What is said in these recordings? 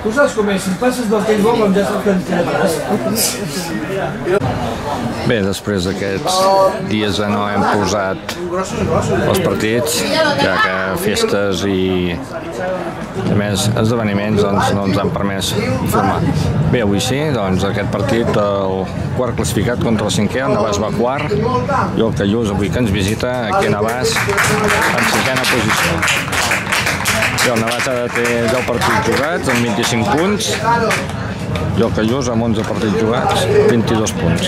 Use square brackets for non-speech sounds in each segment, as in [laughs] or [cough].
Tu saps com és, si passes del paintball com ja saps que ens quedaràs. Bé, després d'aquests dies que no hem posat els partits, ja que festes i a més esdeveniments doncs, no ens han permès filmar. Bé, avui sí, doncs aquest partit, el quart classificat contra el cinquè, el Navàs va quart, i el Callús avui que ens visita, aquí a Navàs, en cinquena posició. Bé, el Navàs ara té 10 partits jugats, amb 25 punts, i el Callús amb 11 partits jugats, 22 punts.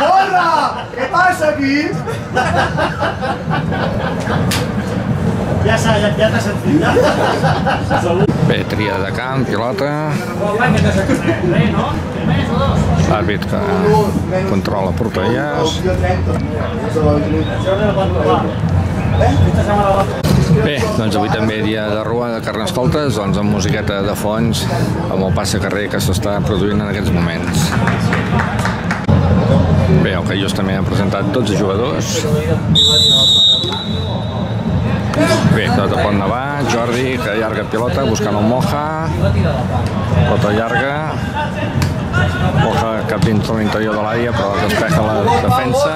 ¡Porra! ¿Qué pasa aquí? Ja s'ha ja, ja sentit, ja? Bé, tria de camp, pilota, l'àrbit que controla porteries. Bé, doncs avui també dia de rua de carnestoltes, doncs amb musiqueta de fons, amb el passe carrer que s'està produint en aquests moments. Bé, el Caiós també ha presentat 12 jugadors. Bé, tot a pont Navà, Jordi, que llarga pilota, buscant el Moja. Pilota llarga. Moja cap dins de l'interior de l'àrea, però despeja la defensa.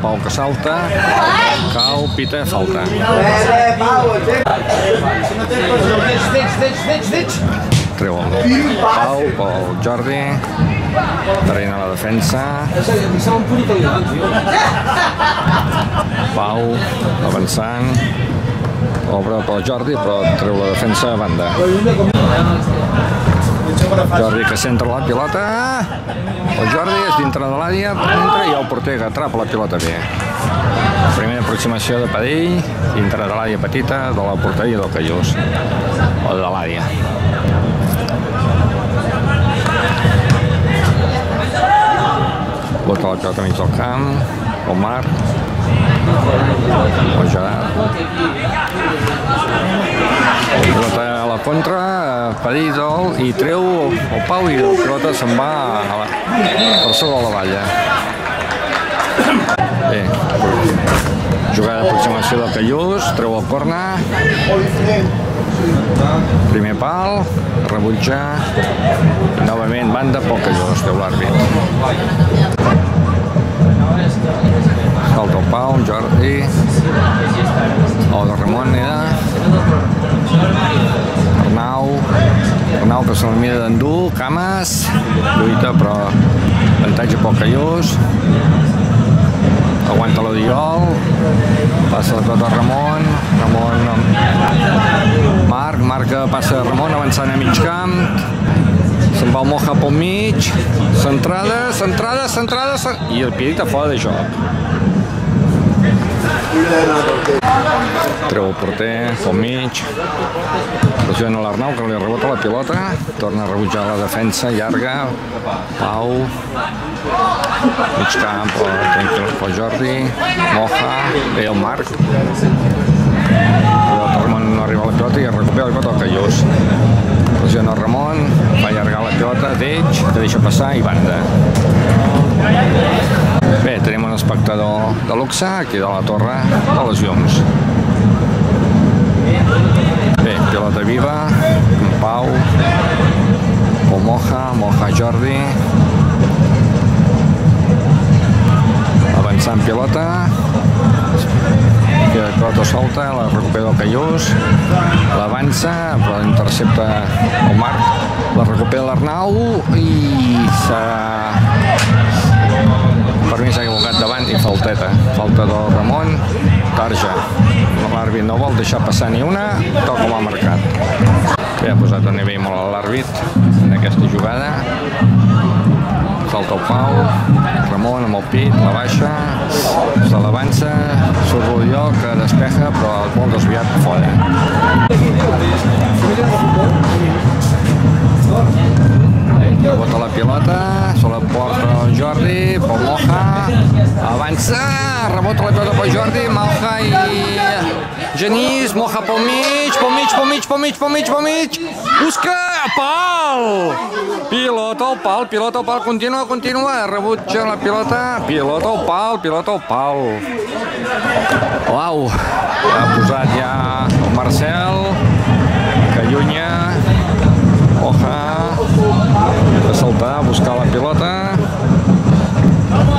Pau que salta. Cau, pita, falta. Treu el Pau, pel Jordi. Terrena la defensa. Pau, avançant. Obre pel Jordi, però treu la defensa a banda. Jordi que centra la pilota. El Jordi és dintre de l'àrea, entra i el porter que atrapa la pilota bé. Primera aproximació de Padell, dintre de l'àrea petita de la porteria del Callús, o de l'àrea. Bota la pilota mig del camp, el Marc, el Gerard. Pilota a la contra, Padell dol i treu el Pau i la pilota se'n va a la, per sobre la valla. Bé, jugada d'aproximació del Callús, treu el corna, primer pal, rebutja, novament banda pel Callús, treu l'àrbit. Salta el Pau, Jordi, el de Ramon era, Arnau, Arnau que se la mira d'endur, Cames, lluita però avantatge pel Callús, aguanta l'Odiol, passa la pilota a Ramon, Ramon Marc, Marc que passa Ramon avançant a mig camp, se'n va el Moja pel mig, centrada, centrada, centrada, cent... i el Pirita fora de joc. Treu el porter pel mig, pressiona l'Arnau que li rebota la pilota, torna a rebutjar la defensa llarga, Pau, mig camp pel Jordi, Moja, bé el Marc, però Ramon no arriba a la pilota i es recupera la pilota al Callús. Pressiona el Ramon, fa allargar la pilota. d'Eix, que deixa passar i banda. Bé, tenim un espectador de luxe aquí de la torre de les llums. Bé, pilota viva, en Pau, o Moja, Moja Jordi. Avançant pilota, que pilota solta, la recupera el Callús, l'avança, però intercepta el Marc, la recupera l'Arnau i s'ha... falteta. Falta del Ramon, tarja. L'àrbit no vol deixar passar ni una, tal com ha marcat. Bé, ha posat a nivell molt a l'àrbit en aquesta jugada. Salta el Pau, Ramon amb el pit, la baixa, se l'avança, surt l'Oriol que despeja però el vol desviat fora. Rebota la pilota, se la porta el Jordi, pel Moja, avança, rebota la pilota pel Jordi, Moja i Genís, Moja pel mig, pel mig, pel mig, pel mig, pel mig, pel mig, busca, pal! Pilota al pal, pilota al pal, continua, continua, rebutja la pilota, pilota al pal, pilota al pal. Uau, ha posat ja el Marcel, que allunya, Oja, de saltar, buscar la pilota,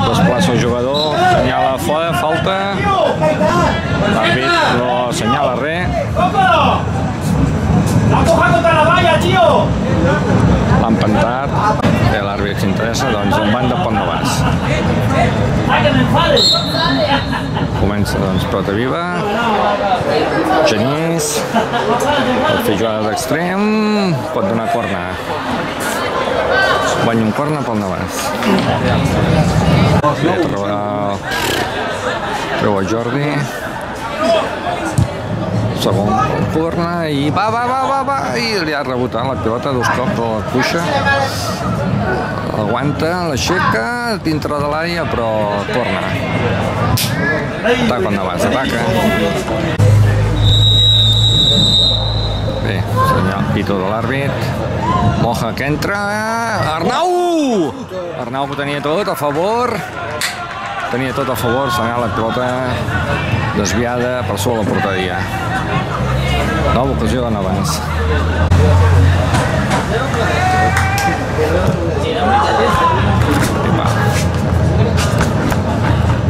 desplaça el jugador, senyala fora, falta, l'àrbit no senyala res, l'han pentat, i l'àrbit s'interessa, doncs Bas. ¡Ah, que me enfade! Comença doncs Prota Viva, Genís, pot fer jugada d'extrem, pot donar corna. Guanya un corna pel Navàs. Troba treu Jordi. Segon corna i va, va, va, va, va, i li ha rebotat la pilota dos cops a la cuixa. Aguanta, l'aixeca dintre de l'àrea, però torna. Ataca el Navàs, ataca. Bé, senyal pito de l'àrbit. Moja que entra. Arnau! Arnau que tenia tot a favor. Tenia tot a favor, senyal la pilota desviada per sobre la porteria. Nova ocasió de. I va.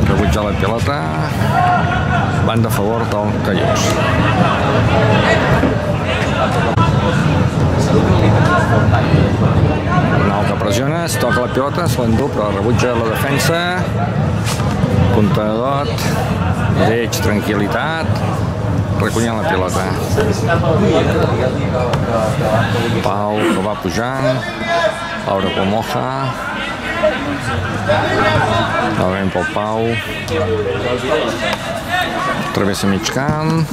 Rebutja la pilota. Banda a favor del Callús. Arnau que pressiona, es toca la pilota, se l'endú, però rebutja la defensa. Punta de dot, deig, tranquil·litat, recunyant la pilota. Pau que va pujant, Laura Pomoja, novament pel Pau, travessa mig camp,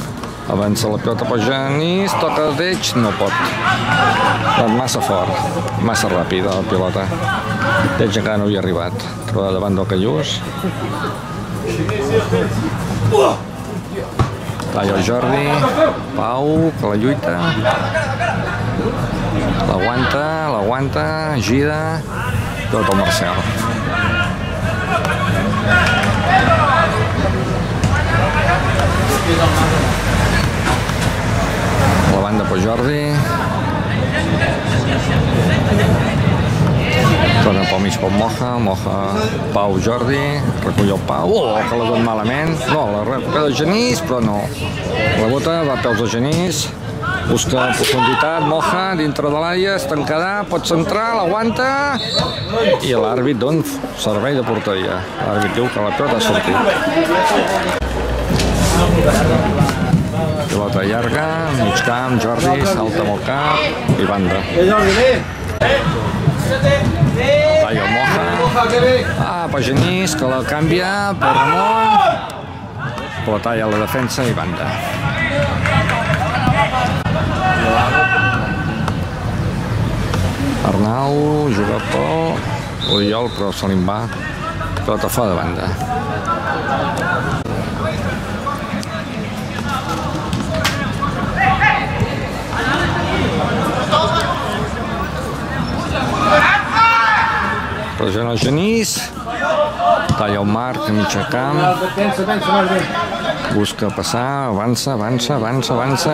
avança la pilota pel Genís, toca deig, no pot. Va massa fort, massa ràpid la pilota. Deig encara no havia arribat. Troba davant del Callús. Talla el Jordi, Pau, que la lluita. L'aguanta, l'aguanta, gira, tot el Marcel. La banda per Jordi. Torna pel mig pel Moja, Moja, Pau, Jordi, recull el Pau, oh, que la dona malament, no, la recupera el Genís, però no. La bota va a peus del Genís, busca profunditat, Moja, dintre de l'àrea, està encadar, pot centrar, l'aguanta, i l'àrbit don servei de porteria. L'àrbit diu que la pilota ha sortit. Pilota llarga, mig camp, Jordi, salta amb el cap i banda. Talla el Moja. Ah, per Genís, que la canvia per Ramon. Però talla la defensa i banda. Arnau juga per Oriol, però se li va. Pilota fora de banda. Pressiona el Genís, talla el Marc a mitja camp, busca passar, avança, avança, avança, avança.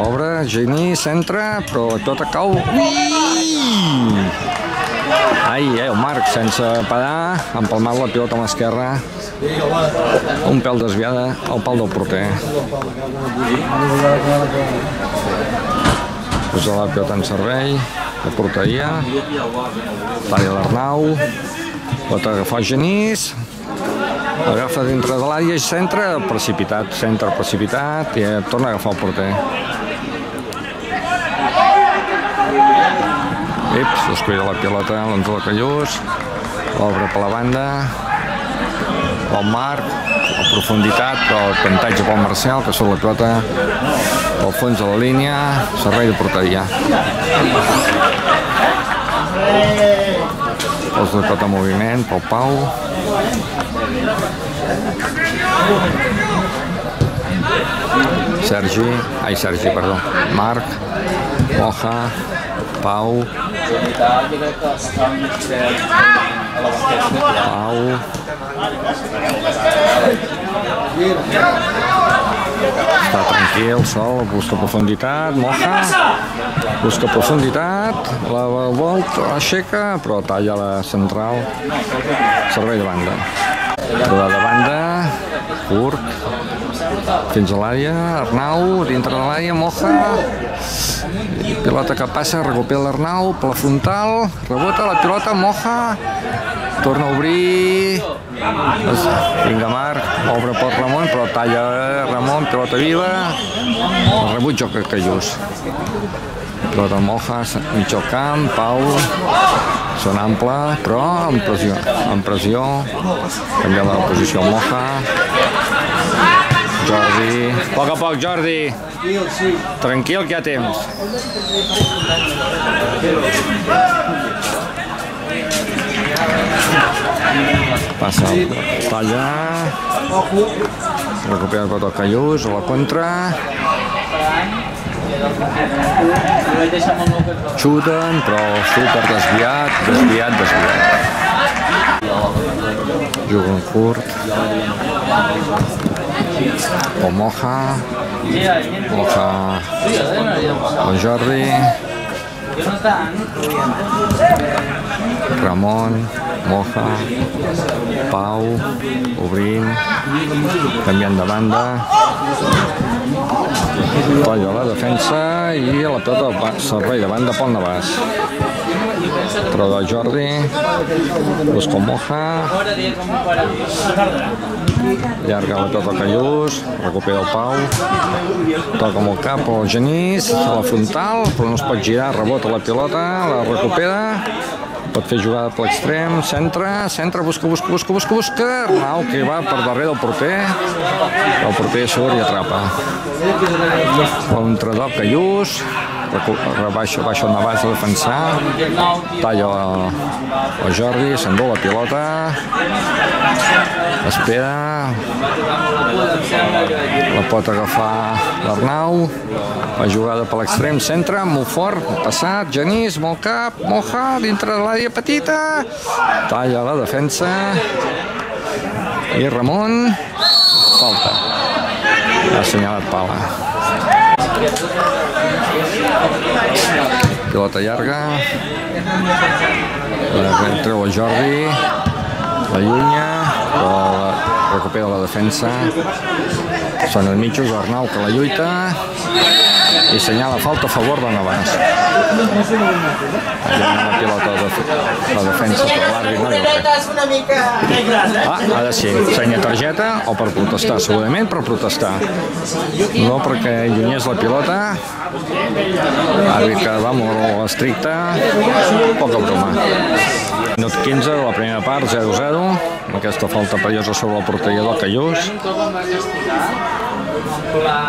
Obre, Genís, entra, però tota cau. Ui! Ai, eh, el Marc, sense parar, ha empalmat la pilota amb l'esquerra. Un pèl desviada al pal del porter. Posa la pilota en servei, la porteria. Talla l'Arnau, pot agafar Genís, agafa dintre de l'àrea i centra precipitat, centra precipitat. I torna a agafar el porter. Ips, descuida la pilota, l'entra el Callús, l'obre per la banda, el Marc, la profunditat, però el pentatge pel Marcel, que surt la pilota al fons de la línia, servei de porteria. Posa la pilota en moviment pel Pau. Sergi, ai Sergi, perdó, Marc, Moja, Pau, Pau, Està tranquil, sol, busca profunditat, moja. Busca profunditat, la volta, aixeca, però talla la central. Servei de banda. Però de banda, curt, fins a l'àrea, Arnau, dintre de l'àrea, moja, pilota que passa, recupera l'Arnau, per la frontal, rebota la pilota, moja, torna a obrir, vinga Marc, obre per Ramon, però talla Ramon, pilota viva, el rebut joca Callús. Pilota moja, mig al camp, Pau, són ample, però amb pressió, amb pressió, canvia la posició moja, Jordi, a poc a poc Jordi, tranquil que hi ha temps. Passa el talla, recupera el cotó Callús, a la contra, xuten, però super desviat, desviat, desviat. Juga en curt. O Moja. Moja el Jordi. Ramon, Moja, Pau, obrint, canviant de banda, Tolla a la defensa i a la pilota servei de banda pel Navàs. Però del Jordi, busca el Moja, llarga la pilota al Callús, recupera el Pau, toca amb el cap al Genís, a la frontal, però no es pot girar, rebota la pilota, la recupera, pot fer jugada per l'extrem, centra, centra, busca, busca, busca, busca, busca, Arnau que va per darrere del porter, el porter surt i atrapa. Contrador Callús, rebaixa, baixa el Navàs a defensar, talla el, el Jordi, s'endú la pilota, espera, la pot agafar l'Arnau, la jugada per l'extrem, centre, molt fort, passat, Genís, molt cap, Moja, dintre de l'àrea petita, talla la defensa, i Ramon, falta. Ha assenyalat Pala. Pilota llarga, la treu el Jordi, la llunya, recupera la defensa. Són els mitjos, Arnau que la lluita i senyala falta a favor de Navàs. Allà la pilota de la defensa per l'àrbit no diu res. mica... Ah, ha de ser senya targeta o per protestar, segurament per protestar. No perquè llunyés la pilota, àrbit que va molt estricte, poca broma. Minut 15 de la primera part, 0-0, amb aquesta falta perillosa sobre el porteria del Callús.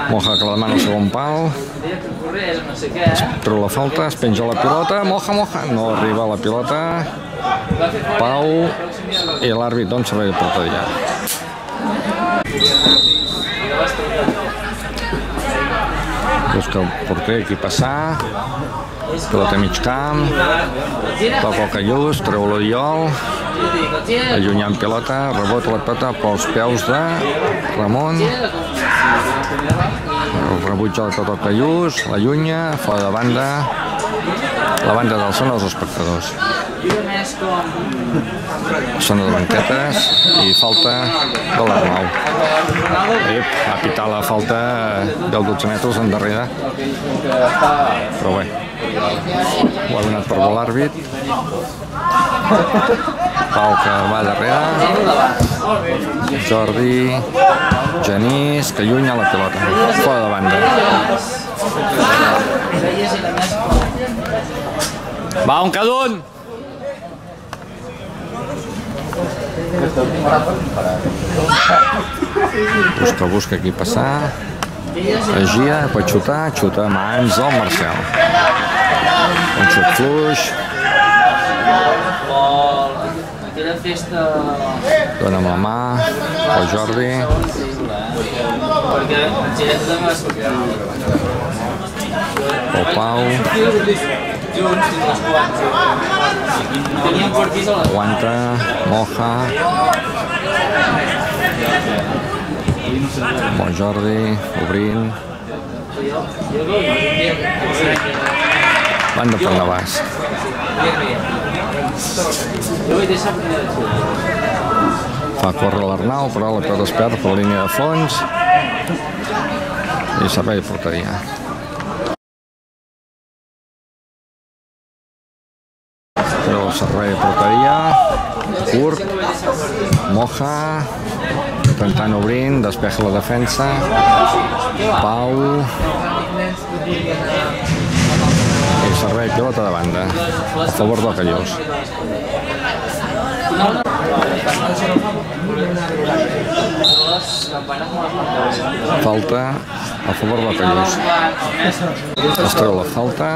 Moja que la demana al segon pal, treu la falta, es penja la pilota, Moja, Moja, no arriba la pilota, Pau i l'àrbit doncs servei de porteria. Busca el porter aquí passar, pilota mig camp, toca el Callús, treu l'Oriol, allunyant pilota, rebota la pilota pels peus de Ramon, el rebutja pilota al Callús, la llunya, fora de banda, la banda del són els espectadors. Zona de banquetes i falta de l'Arnau. Ep, ha pitat la falta 10-12 metres endarrere. Però bé, ho ha donat per bo l'àrbit. Pau que va darrere. Jordi, Genís, que allunya la pilota. Fora de banda. Va, un cada un! Busca, busca aquí passar. Es gira, pot xutar, xuta mans del Marcel. Un xut fluix, amb la mà, el Jordi, el Pau, Aguanta, moja, el Jordi, obrint. Banda per de Fa córrer l'Arnau, però la pilota es perd per la línia de fons. I servei de porteria. De porteria, curt, moja, intentant obrint, despeja la defensa, Pau, i servei pilota de banda, a favor del Callós. Falta a favor del Callós. Es treu la falta,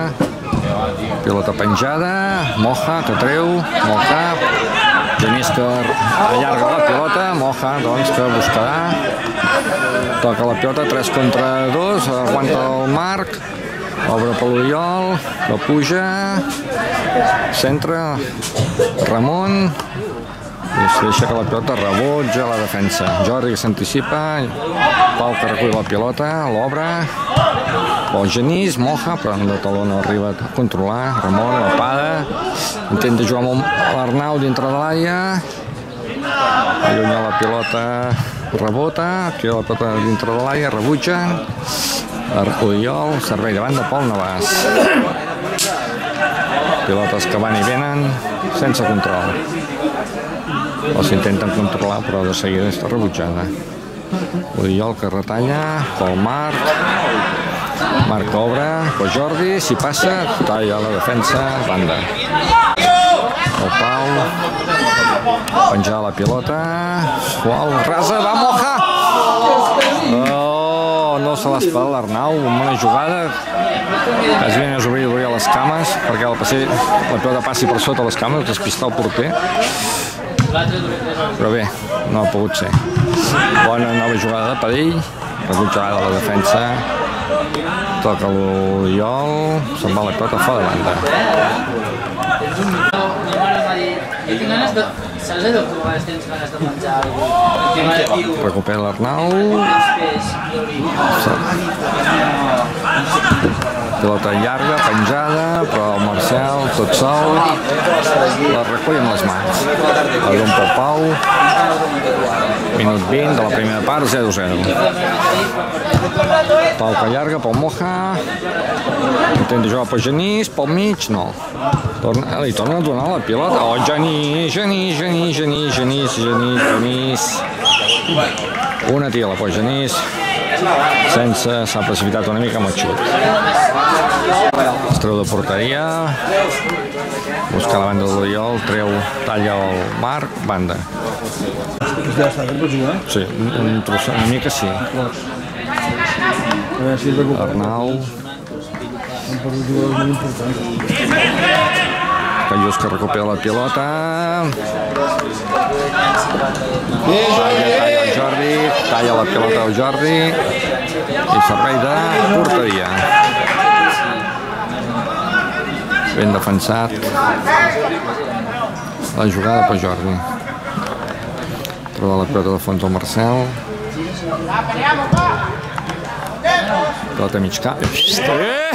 pilota penjada, Moja, que treu, cap, Genís que allarga la pilota, Moja, doncs, que buscarà, toca la pilota, 3 contra 2, aguanta el Marc, obre per l'Oriol, la puja, centre, Ramon, i es deixa que la pilota rebotja la defensa. Jordi que s'anticipa, Pau que recull la pilota, l'obre, el Genís, moja, però el taló no arriba a controlar, Ramon, la pada, intenta jugar amb l'Arnau dintre de l'àrea, allunya la pilota, rebota, tira la pilota dintre de l'àrea, rebutgen, Oriol, servei de banda, Pol Navàs. Pilotes que van i venen sense control. Els intenten controlar, però de seguida està rebutjada. Oriol que retalla, pel Marc, Marc obre, pel Jordi, si passa, talla la defensa, banda. El Pau, penjar la pilota, suau, rasa, va Moja! Oh, no se l'esperava l'Arnau, amb una jugada es obrir obrir les cames perquè el passer, la pilota passi per sota les cames, despistar el porter però bé, no ha pogut ser. Bona nova jugada de Padell, rebutjada la defensa, toca l'Oriol, se'n va la pilota fora de banda. Jo tinc ganes de... Saps allò que a vegades tens ganes de menjar alguna cosa? Recupera l'Arnau, pilota llarga, penjada, però el Marcel, tot sol, la recull amb les mans. El don pel Pau, minut 20 de la primera part, 0-0. Pau que llarga pel Moja, intenta jugar pel Genís, pel mig, no. Torna, li torna a donar la pilota. Oh, Genís, Genís, Genís, Genís, Genís, Genís, Genís. Una tira pel Genís, sense, s'ha precipitat una mica amb el xut. Es treu de porteria, busca la banda de l'Oriol, treu, talla el Marc, banda. Sí, un, trosset, una mica sí. Arnau, Han perdut. Callús que recupera la pilota. Talla, talla el Jordi, talla la pilota del Jordi i servei de porteria. Ben defensat. La jugada per Jordi. Troba la pilota de fons del Marcel. Pilota mig camp. Eh!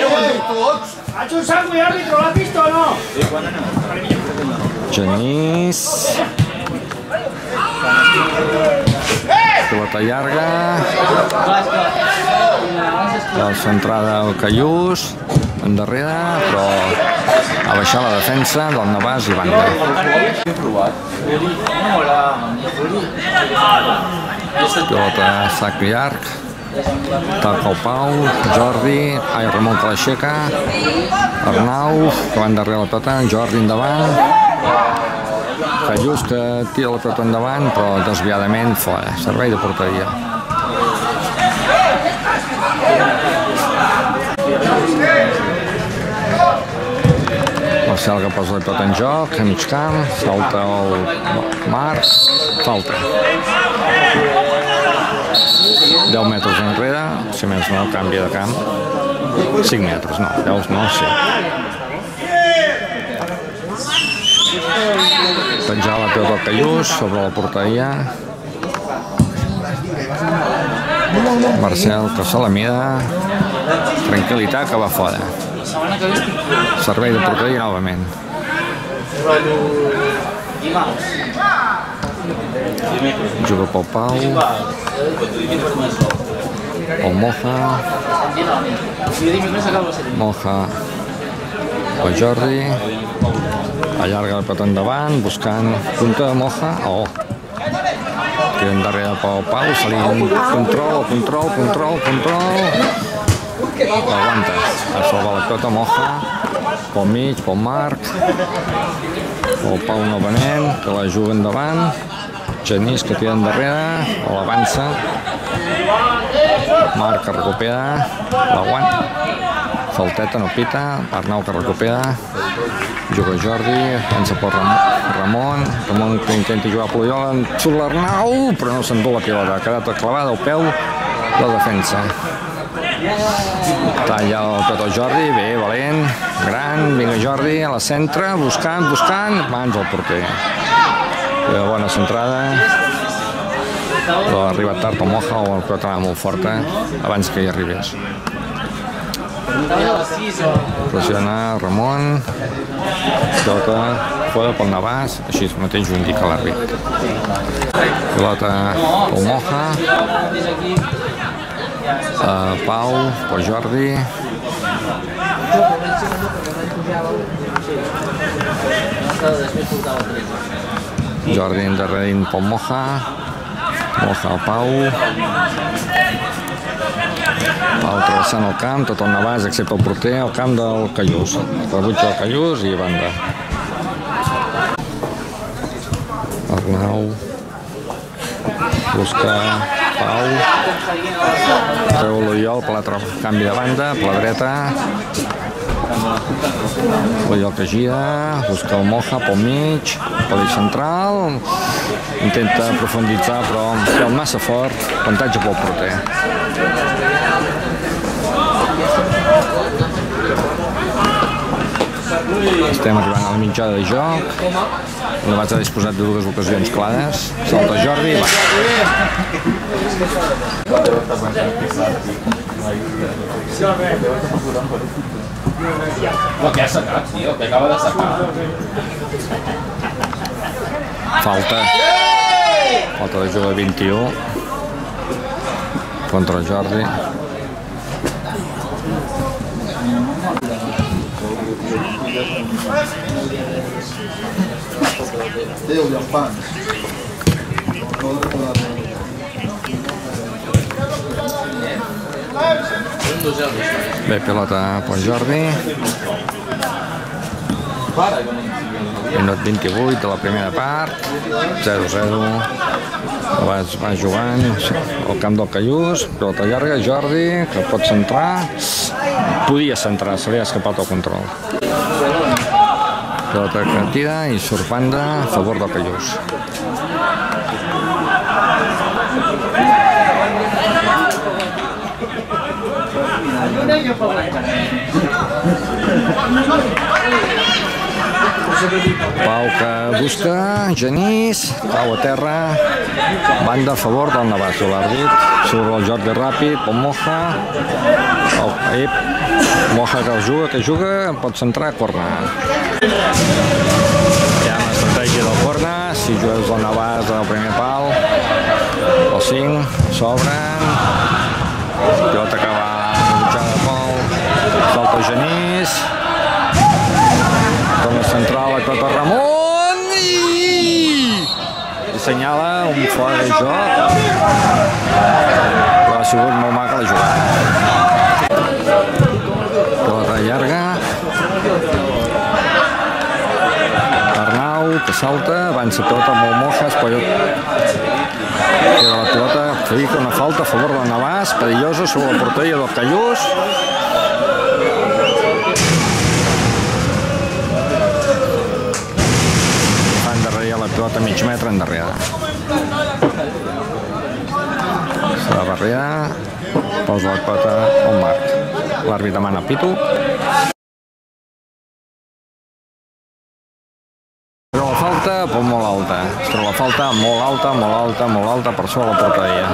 ¿Ha hecho un y árbitro? ¿Lo has visto o no? Genís. Pilota llarga. La centrada al Callús. Endarrere, però a baixar la defensa del Navàs i banda. Pilota sac llarg. Toca el Pau, Jordi, ai, Ramon que l'aixeca, Arnau, que va endarrere la pilota, Jordi endavant, Callús que tira la pilota endavant, però desviadament fora, servei de porteria. Marcel que posa la pilota en joc, a mig camp, salta el Marc, falta. 10 metres enrere, si més no, canvia de camp. 5 metres, no, 10 no, sí. Penjar la pilota al Callús sobre la porteria. Marcel que se la mira. Tranquil·litat que va fora. Servei de porteria novament. dimarts. Juga Pau. El Moja. Moja. El Jordi. Allarga el petó endavant, buscant punta de Moja. Oh. Tira endarrere Pau, se li control, control, control, control. L'aguanta. Ha salvat la pilota Moja. Pel mig, pel Marc. El Pau novament, que la juga endavant. Genís que tira endarrere, o l'avança. Marc que recupera, l'aguanta. Falteta, no pita. Arnau que recupera. Juga Jordi, pensa per Ram Ramon. Ramon que intenta jugar a Puyol. Surt l'Arnau, però no s'endú la pilota. Ha quedat clavada al peu la defensa. Talla el tot el Jordi, bé, valent, gran, vinga Jordi, a la centre, buscant, buscant, mans al porter. Una bona centrada, però arriba tard el Moja o el anava molt forta abans que hi arribés. Pressiona Ramon, pilota fora pel Navàs, així mateix ho indica l'àrbit. Pilota pel Moja, uh, Pau, pel Jordi, després. Jordi endarrerint pel Moja, Moja al Pau, Pau travessant el camp, tot el Navàs excepte el porter, al camp del Callús. Rebutja el Callús i banda. Arnau busca Pau, treu l'Oriol per l'altre canvi de banda, per la dreta, L'Oriol que gira, busca el Moja pel mig, pel central, intenta profunditzar però el massa fort, avantatge pel porter. Estem arribant a la mitjada de joc. El Navàs ha disposat de dues ocasions clares. Salta Jordi, va. No, que ha secat, tio, que acaba de secar. Falta. Falta de jugador 21. Contra el Jordi. Déu, llampants. Bé, pilota pel Jordi. Minut 28 de la primera part. 0-0. Va, va jugant al camp del Callús. Pilota llarga, Jordi, que pot centrar. Podia centrar, se li ha escapat el control. Pilota tira i surt a favor del Callús. Pau que busca, Genís, Pau a terra, banda a favor del Navàs, l'àrbit, surt el joc de ràpid, el Moja, el Ep, Moja que juga, que juga, pot centrar, corna. Hi ha l'estratègia del corna, si jugues el Navàs al primer pal, el 5, s'obren, pilota que va rebutjada de Pol, salta Genís, central a Cota Ramon i... i senyala un fora de joc. Però ha sigut molt maca la jugada. Pilota llarga. Arnau que salta avança pilota molt mojas però queda la pilota fica una falta a favor del Navàs perillosa sobre la porteria del Callús pilota mig metre endarrere. Se la barrera, posa la pilota al marc. L'àrbit demana pito. Però la falta, però molt alta. Es la falta molt alta, molt alta, molt alta per sobre la porteria.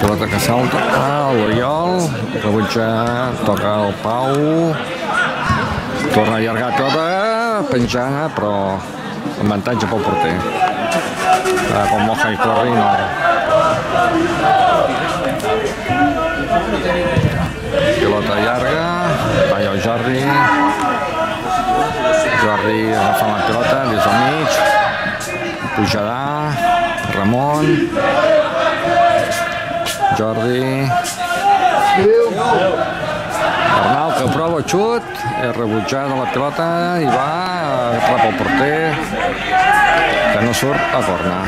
Pilota que salta, ah, l'Oriol, rebutja, toca el Pau, torna a allargar tota, penjada, però avantatge pel porter. Ara com moja i corre no. Pilota llarga, talla el Jordi, Jordi agafant la pilota des del mig, Pujadà, Ramon, Jordi, Arnau que prova el xut, és rebutjada la pilota i va, atrapa el porter, que no surt a corna.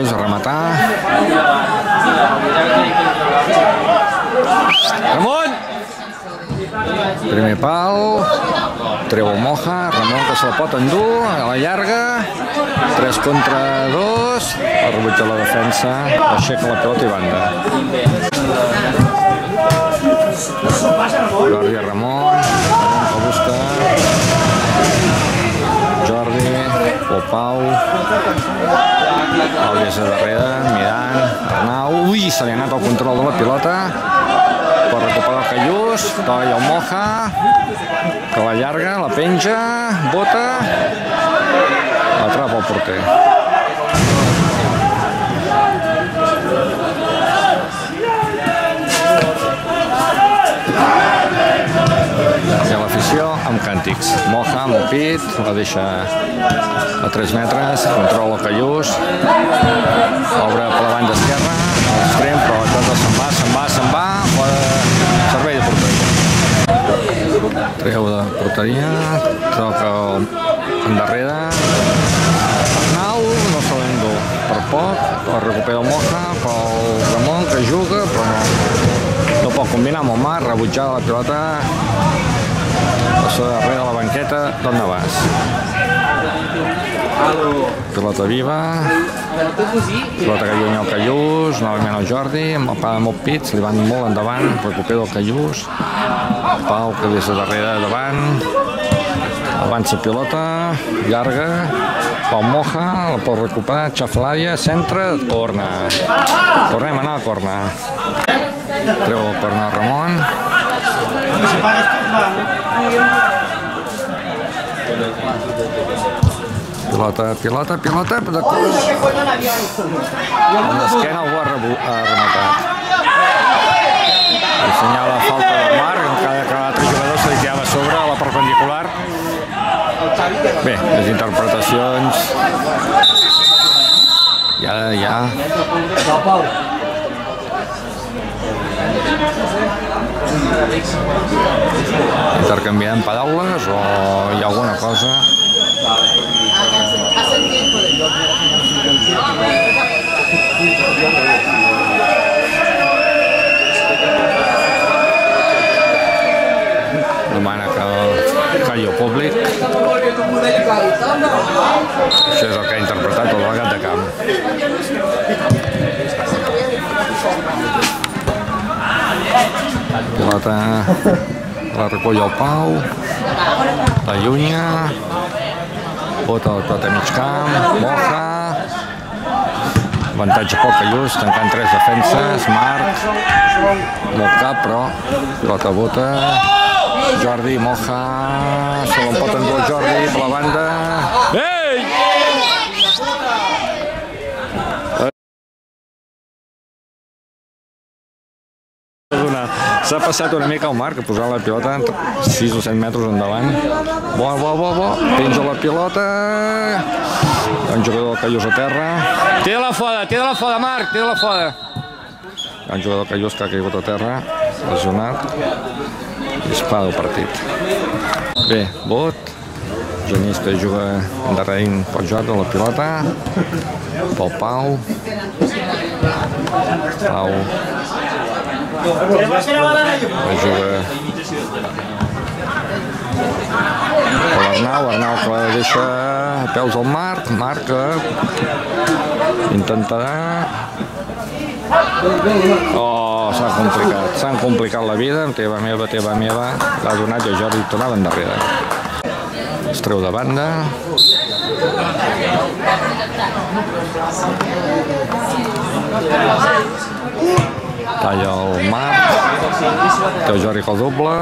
Callús a rematar. Ramon! Primer pal, treu el Moja, Ramon que se la pot endur, a la llarga, 3 contra 2, el rebutja la defensa, aixeca la pilota i banda. Jordi a Ramon, Ramon que busca, o Pau, el des de darrere, mirant, Arnau, ui, se li ha anat el control de la pilota, per recuperar el Callús, tolla el Moja, que la llarga, la penja, bota, l'atrapa el porter. I a l'afició amb càntics. Moja amb el pit, la deixa a 3 metres, controla Callús, obre per la banda esquerra, l'extrem, però tot se'n va, se'n va, se'n va, servei de porteria. Treu de porteria, toca el endarrere, Arnau no se l'endú per poc, el recupera el Moja, pel Ramon que juga, però no, no pot combinar amb el Mar, rebutjada la pilota, passa darrere la banqueta, d'on no vas? Pilota viva, pilota que lluny el Callús, novament el Jordi, amb el Pau amb el pit, se li van molt endavant, recupera el Callús, Pau que des de darrere davant, avança pilota, llarga, Pau Moja, la pot recuperar, xaflària, centre, corna. Tornem a anar a corna. Treu el corna Ramon. Pilota, pilota, pilota, de cos. Amb l'esquena algú ha, rematat. Assenyala la falta del Marc, encara que l'altre jugador se li tirava a sobre a la perpendicular. Bé, les interpretacions... Ja, ja... Intercanviant paraules o hi ha alguna cosa... demana que calli el públic. Això és el que ha interpretat el delegat de camp. Pilota la recull el Pau, la llunya, bota el tot a mig camp, moja, avantatge pel Callús, tancant tres defenses, Marc, molt cap, però pilota bota, Jordi, Moja, se l'empat en el Jordi per la banda. Ei! S'ha passat una mica el Marc a posar la pilota 6 o 7 metres endavant. Bo, bo, bo, bo. Penja la pilota. Un jugador del Callús a terra. Tira-la fora, tira-la fora, Marc, tira-la fora. Hi ha un jugador del Callús que ha caigut a terra, lesionat. I es para el partit. Bé, vot. Genís que juga endarrerint pel joc de la pilota. Pel Pau. Pau que juga per l'Arnau, Arnau que la deixa a peus al Marc, Marc que intentarà Oh, s'ha complicat, s'han complicat la vida, teva meva, teva meva, l'ha donat i Jordi tornava endarrere. Es treu de banda talla el mar, que Jordi el doble,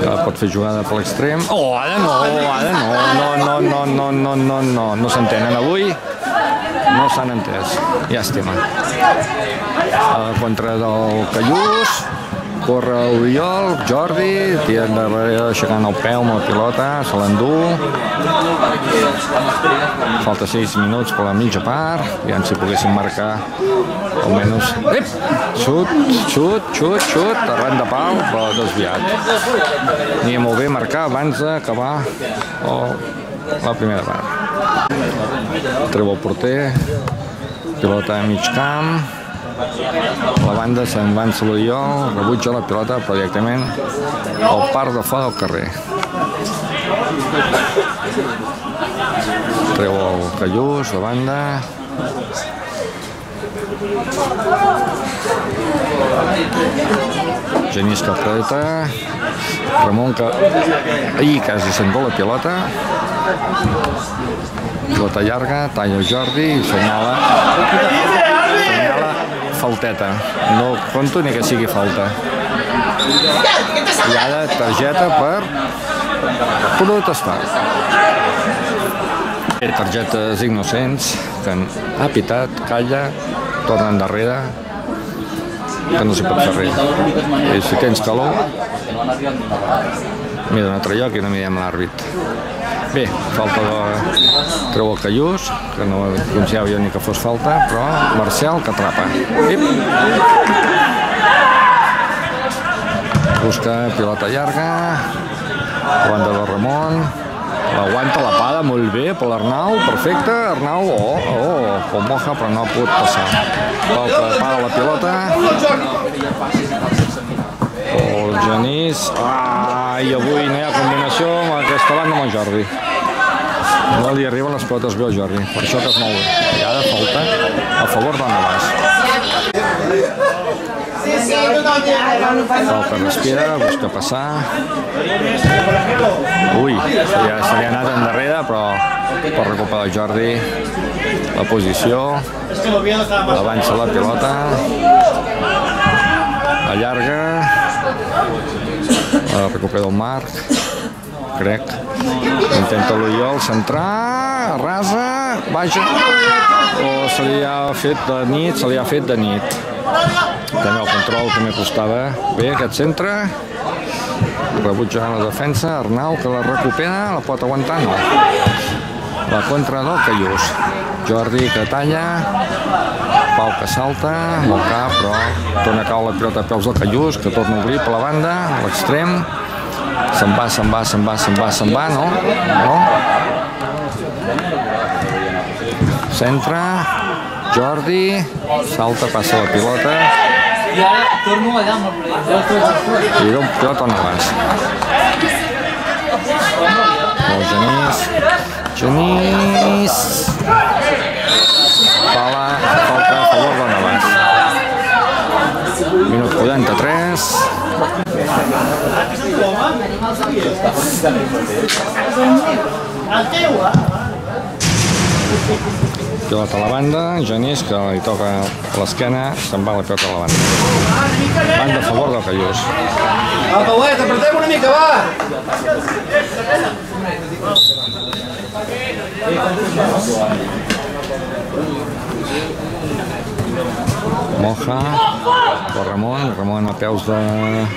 que pot fer jugada per l'extrem. Oh, ara no, ara no, no, no, no, no, no, no, no s'entenen avui, no s'han entès, llàstima. A contra del Callús, corre Oriol, Jordi, tira endarrere aixecant el peu amb la pilota, se l'endú. Falta 6 minuts per la mitja part, aviam si poguéssim marcar almenys... Ep! Xut, xut, xut, xut, arran de pal, però desviat. Ni molt bé marcar abans d'acabar oh, la primera part. Treu el porter, pilota a mig camp, la banda se'n van jo, rebutja la pilota, però directament al parc de fora del carrer. Treu el Callús, la banda. Genís que apreta. Ramon que... Ahir quasi s'endó la pilota. Pilota llarga, talla Jordi i senyala falteta. No conto ni que sigui falta. I ara targeta per protestar. Targetes innocents que ha pitat, calla, torna endarrere, que no s'hi pot fer res. I si tens calor, mira un altre lloc i no mirem l'àrbit. Bé, falta de... treu el Callús, que no considerava jo ni que fos falta, però Marcel que atrapa. Ep. Busca pilota llarga, banda de Ramon, aguanta la pada molt bé per l'Arnau, perfecte, Arnau, oh, oh, com moja, però no ha pogut passar. Pau que para la pilota, Genís, ah, i avui no hi ha combinació amb aquesta banda amb el Jordi. No li arriben les pilotes bé al Jordi, per això que es mou. I ara falta a favor de Navàs. Que respira, busca passar. Ui, ja se li ha anat endarrere, però per recuperar el Jordi la posició. Avança la pilota. Allarga. La recupera el Marc. Crec. Intenta l'Oriol centrar. Rasa. Vaja. O se li ha fet de nit, se li ha fet de nit. També el control m'hi costava. Bé, aquest centre. Rebutja la defensa. Arnau que la recupera. La pot aguantar? No. La contra del Callús. Jordi que talla. Pau que salta, el cap, però torna a caure la pilota a peus del Callús, que torna a obrir per la banda, a l'extrem. Se'n va, se'n va, se'n va, se'n va, se'n va, no? No? Centre, Jordi, salta, passa la pilota, I ara torno allà amb el play. i pilota on abans. El Genís, Genís, Pala, falta a favor del Navàs. Minut 43. El teu, eh? Pilota a la banda, Genís que li toca l'esquena, se'n va la pilota a la banda. Banda a favor del Callús. Va, Pauet, apretem una mica, va! Moja, per Ramon, Ramon a peus de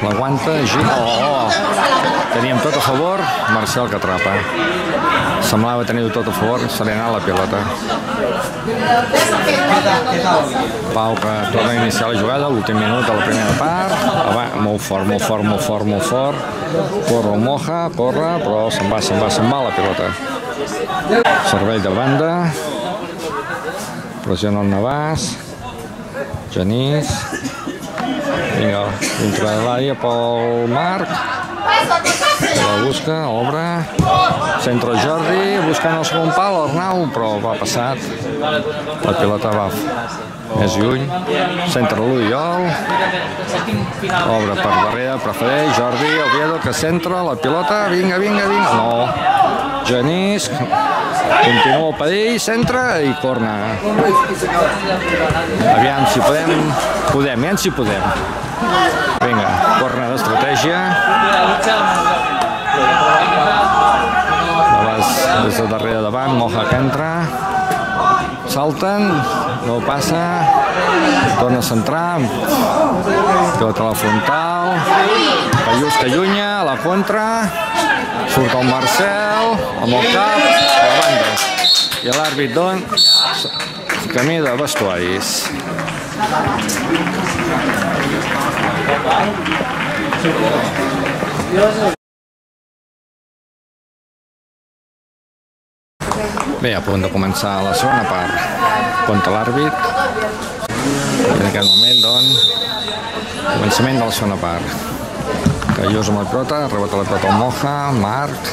l'aguanta, gira, oh, oh, teníem tot a favor Marcel que atrapa. Semblava tenir-ho tot a favor, se li ha anat la pilota. Pau que torna a iniciar la jugada, l'últim minut de la primera part. Ava, molt fort, molt fort, molt fort, molt fort. Corre Moja, corre, però se'n va, se'n va, se'n va la pilota. Servei de banda. Pressiona el Navàs. Genís. Vinga, dintre de l'àrea pel Marc. La busca, obre. Centre Jordi, buscant el segon pal, Arnau, però va passat. La pilota va més lluny. Centre l'Oriol. Obre per darrere, prefereix Jordi, Oviedo, que centra la pilota. Vinga, vinga, vinga. No. Genís, continua el perill, centra i corna. Aviam si podem, podem, aviam si podem. Vinga, corna d'estratègia. Navàs des de darrere davant, Moja que entra. Salten, no passa, torna a centrar, pilota a la frontal, Callús que allunya, a la contra, surt el Marcel, amb el cap, a la banda. I l'àrbit, doncs, camí de vestuaris. Bé, a punt de començar la segona part contra l'àrbit. En aquest moment, doncs, començament de la segona part. Callós amb la pilota, rebota la pilota al Moja, Marc,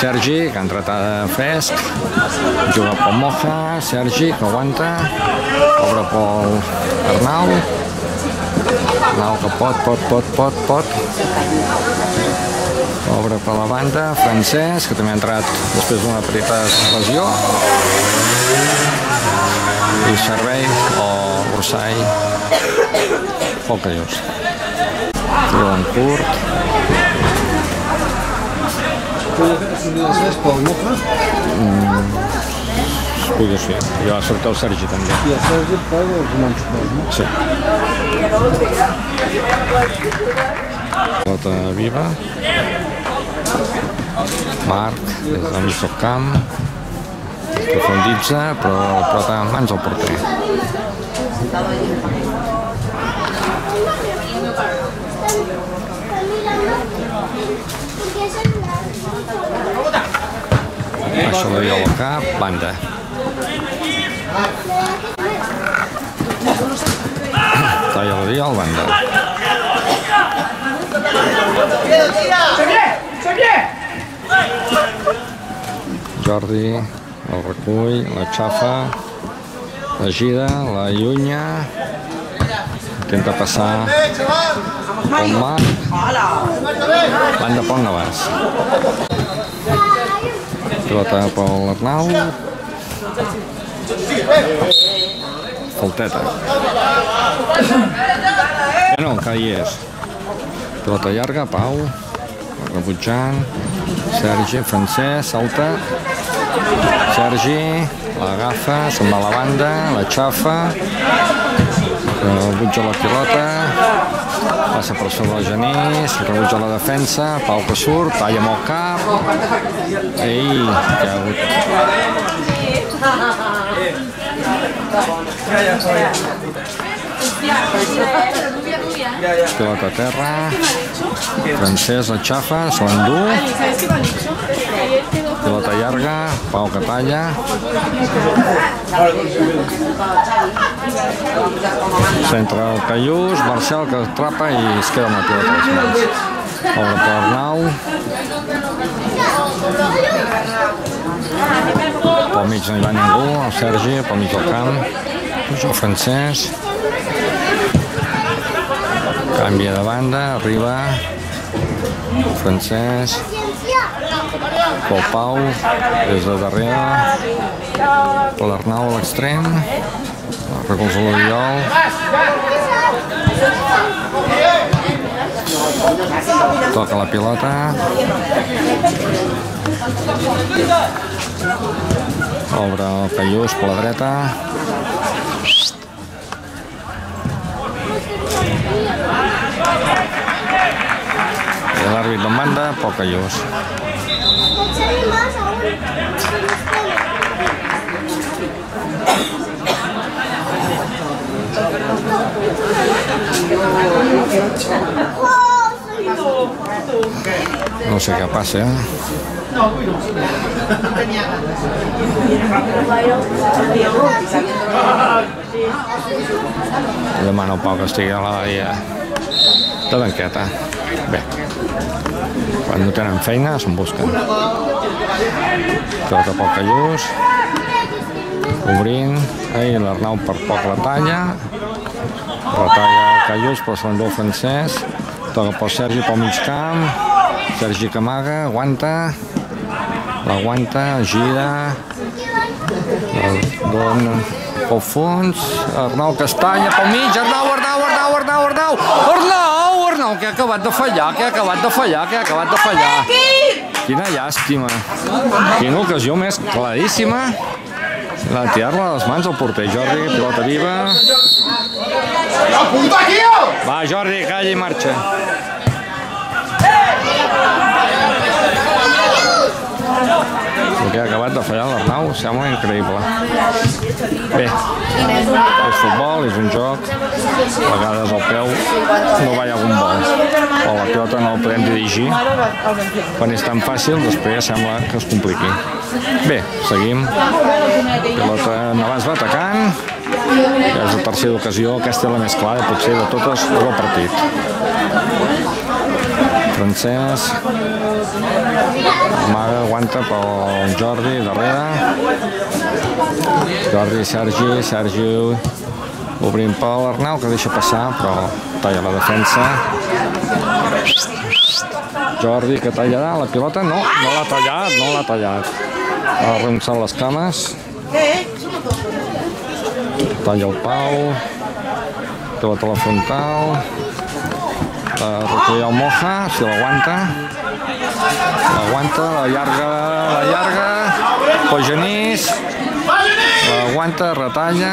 Sergi, que ha entrat a fresc, juga pel Moja, Sergi, que aguanta, obre pel Arnau, Arnau que pot, pot, pot, pot, pot, obre per la banda, Francesc, que també ha entrat després d'una petita lesió, i servei o Ursai pel Callós. Tiro en curt, Moja pugui ser. Jo ha sortit el Sergi també. i el Sergi pel Romanx Pol, no? Sí. Pilota viva. Marc, des del mig del camp. Profunditza, però la pilota en mans al porter. Baixa la viola al cap, banda. Talla la viola, banda. Jordi, el recull, la xafa, la gira, la llunya, intenta passar el Marc, banda pel Navàs. Pilota pel Arnau, falteta. Ja no, encara hi és. Pilota llarga, Pau, rebutjant, Sergi, Francesc, salta, Sergi, l'agafa, se'n va a la banda, la xafa, rebutja la pilota, passa per sobre el Genís, rebutja la defensa, Pau que surt, talla amb el cap, ei, que ha hagut pilota a terra, Francesc la xafa, se l'endú, pilota llarga, Pau que talla, centre el Callús, Marcel que atrapa i es queda amb la pilota a les mans. Obre per Arnau, pel mig no hi va ningú, el Sergi, pel mig del camp, el Francesc, canvia de banda, arriba, Francesc, pel Pau, des de darrere, per l'Arnau a l'extrem, recolza l'Oriol, toca la pilota, obre el Callús per la dreta, L'àrbit d'on manda, poca lluz. Echarle más aún. No sé què passa, eh? Demano Pau que estigui a l'àrea de banqueta. Bé, quan no tenen feina se'n busquen. Tot a poc callús, obrint, ei, l'Arnau per poc la talla, retalla el callús, però se l'endú el francès, toca pel Sergi pel mig camp, Sergi que amaga, aguanta, l'aguanta, gira, el dona pel fons, Arnau Castanya pel mig, Arnau, Arnau, Arnau, Arnau, Arnau, Arnau, Arnau, que ha acabat de fallar, que ha acabat de fallar, que ha acabat de fallar. Quina llàstima. Quina ocasió més claríssima. La de tirar-la a les mans al porter. Jordi, pilota viva. Va, Jordi, calla i marxa. El que ha acabat de fallar l'Arnau sembla increïble. Bé, és futbol, és un joc, a vegades el peu no va algun vol, o la pilota no el podem dirigir. Quan és tan fàcil, després sembla que es compliqui. Bé, seguim. Pilota Navàs va atacant, és la tercera ocasió, aquesta és la més clara, potser de totes del partit. Francesc, amaga, aguanta pel Jordi, darrere. Jordi, Sergi, Sergi obrint pel Arnau, que deixa passar, però talla la defensa. Jordi, que tallarà la pilota, no, no l'ha tallat, no l'ha tallat. Ha arronsat les cames. Talla el Pau. Pilota la frontal. La recull el Moja, si l'aguanta. L'aguanta, la llarga, la llarga. Pel Genís. L'aguanta, retalla.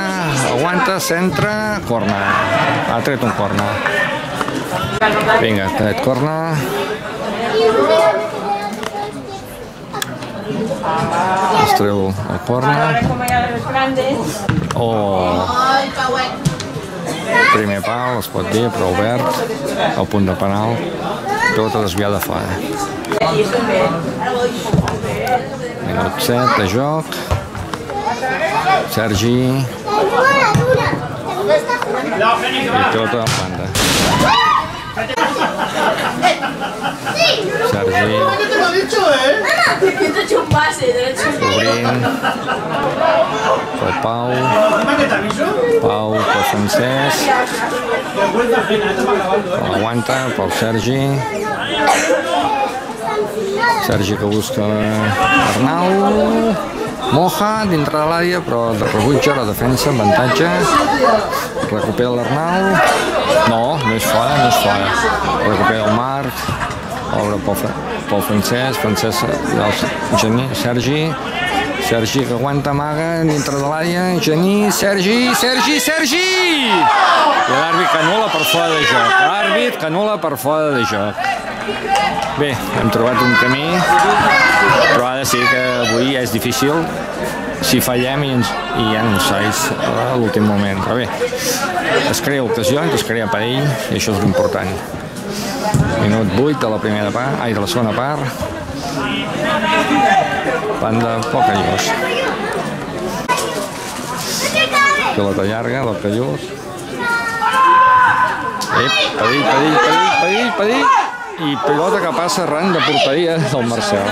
Aguanta, centra. Corna. Ha tret un corna. Vinga, tret corna. Es treu el corna. Oh, primer pal, es pot dir, però obert, al punt de penal, tota desviada fora. Minut 7 de joc. Sergi i tota en banda. Sergi ¿Qué te lo he dicho, eh? Que te he hecho un pase, te lo he un obrint el Pau. Pau pel Francesc, aguanta pel Sergi, Sergi que busca Arnau, Moja dintre de l'àrea però de rebutja la defensa avantatge, recupera l'Arnau, no, no és fora, no és fora, recupera el Marc, obre pel, pel Francesc, Francesc el Geni, Sergi, Sergi que aguanta, amaga dintre de l'àrea, Geni, Sergi, Sergi, Sergi! I l'àrbit que anul·la per fora de joc, l'àrbit que anul·la per fora de joc. Bé, hem trobat un camí, però ara sí que avui és difícil si fallem i, ens, i ja no sais a l'últim moment. Però bé, es crea ocasions, es crea perill i això és l'important. Minut 8 de la primera part, ai, de la segona part. Banda poc callós. Pilota llarga del callós. Ep, perill, perill, perill, perill, perill. I pilota que passa arran de porteria del Marcel.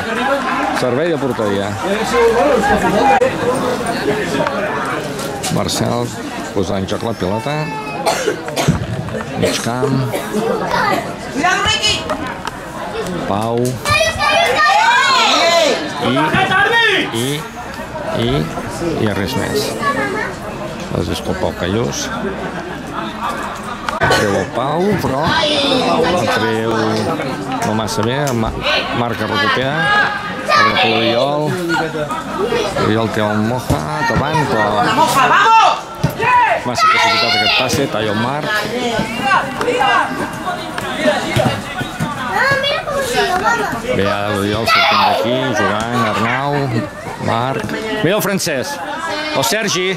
Servei de porteria. Marcel posa en joc la pilota. Mig camp. Pau. I, i, i, i res més. Es desculpa el callós. Treu el Pau, però el treu no massa bé. Ma Marc que recupera. Per l'Oriol. L'Oriol té el Moja davant, però massa precipitat aquest passe. Talla el Marc. Bé, ara l'Oriol sortint d'aquí, jugant, Arnau, Marc... Mira el francès, el Sergi.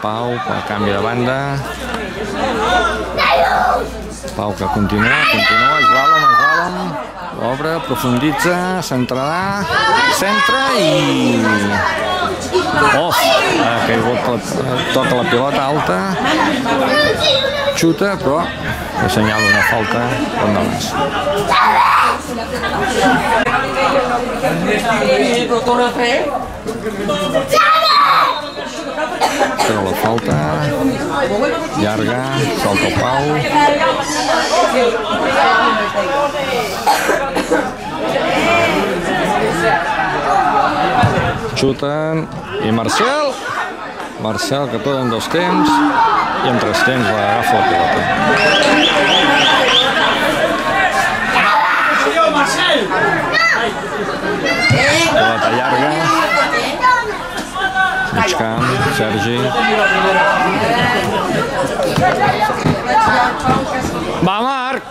Pau, pel canvi de banda. Pau que continua, continua, esbalom, esbalom. Obre, profunditza, centrarà, centra i... Oh, ha caigut, la- toca la pilota alta, xuta, però assenyala una falta on no és. Treu la falta, llarga, salta el Pau, xuten i Marcel Marcel que tot en dos temps i en tres temps l'agafa la pilota. Pilota llarga camp, Sergi. Va Marc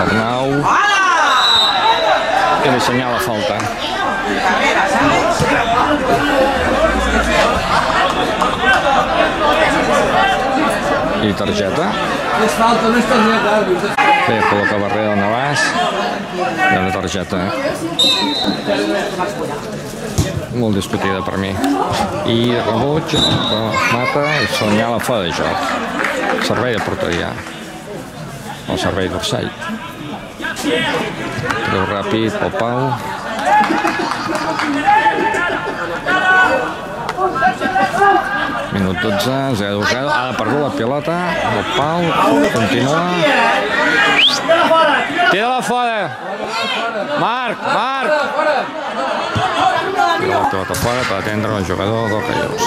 Arnau i li assenyala falta. I targeta. Bé, col·loca Barrera al Navàs i una targeta molt discutida per mi i rebuig mata i assenyala fora de joc servei de porteria o servei d'orsall treu ràpid pel Pau Minut 12, 0-0. Ha perdut la pilota. El Pau continua. Tira-la fora. Marc, Marc. Tira la pilota fora per atendre el jugador del Callós.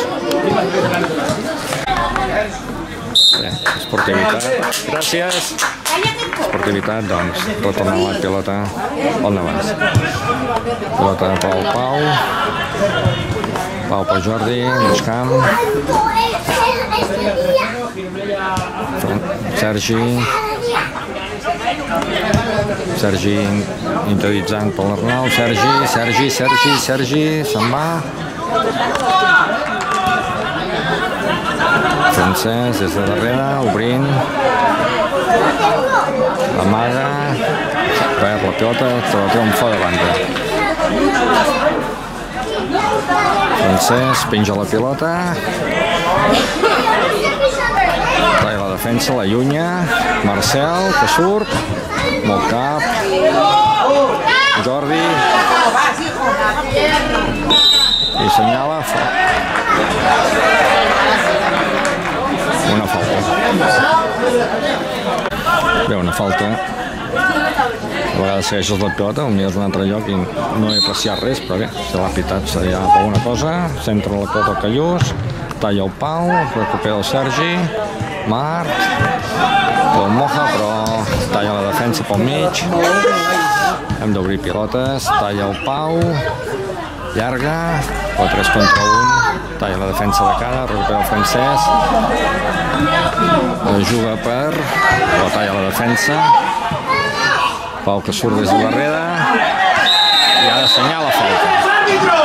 Bé, esportivitat. Gràcies. Esportivitat, doncs, retorna la pilota al Navàs. Pilota pel Pau. Pau per Jordi, mig camp. Sergi. Sergi interioritzant per l'Arnau. Sergi, Sergi, Sergi, Sergi, se'n va. Francesc des de darrere, obrint. Amaga. Perd la pilota, però la un fora de banda. Francesc penja la pilota. Trae la defensa, la llunya. Marcel, que surt. Molt cap. Jordi. I assenyala. fa- Una falta. Bé, una falta. A vegades segueixes la pilota, potser és un altre lloc i no he apreciat res, però bé, si l'ha pitat seria alguna cosa. Centra la pilota al Callús, talla el Pau, recupera el Sergi, Marc, el Moja, però talla la defensa pel mig. Hem d'obrir pilotes, talla el Pau, llarga, o 3 contra 1, talla la defensa de cara, recupera el Francesc, Eh, juga per, però talla la defensa, Pau que surt des de darrere i ha d'assenyar la falta.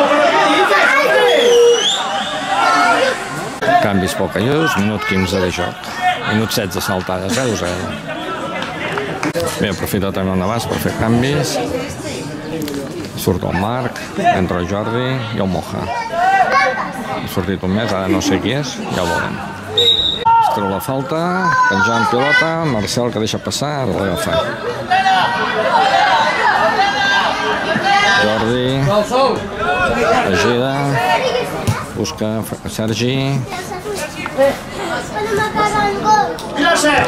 Canvis pel Callús, minut 15 de joc. Minut 16 saltada, 0-0. Bé, aprofita també el Navàs per fer canvis. Surt el Marc, entra el Jordi i el Moja. Ha sortit un mes, ara no sé qui és, ja ho veurem. Es treu la falta, penjant pilota, Marcel que deixa passar, ara l'agafa. Jordi, la gira, busca Sergi,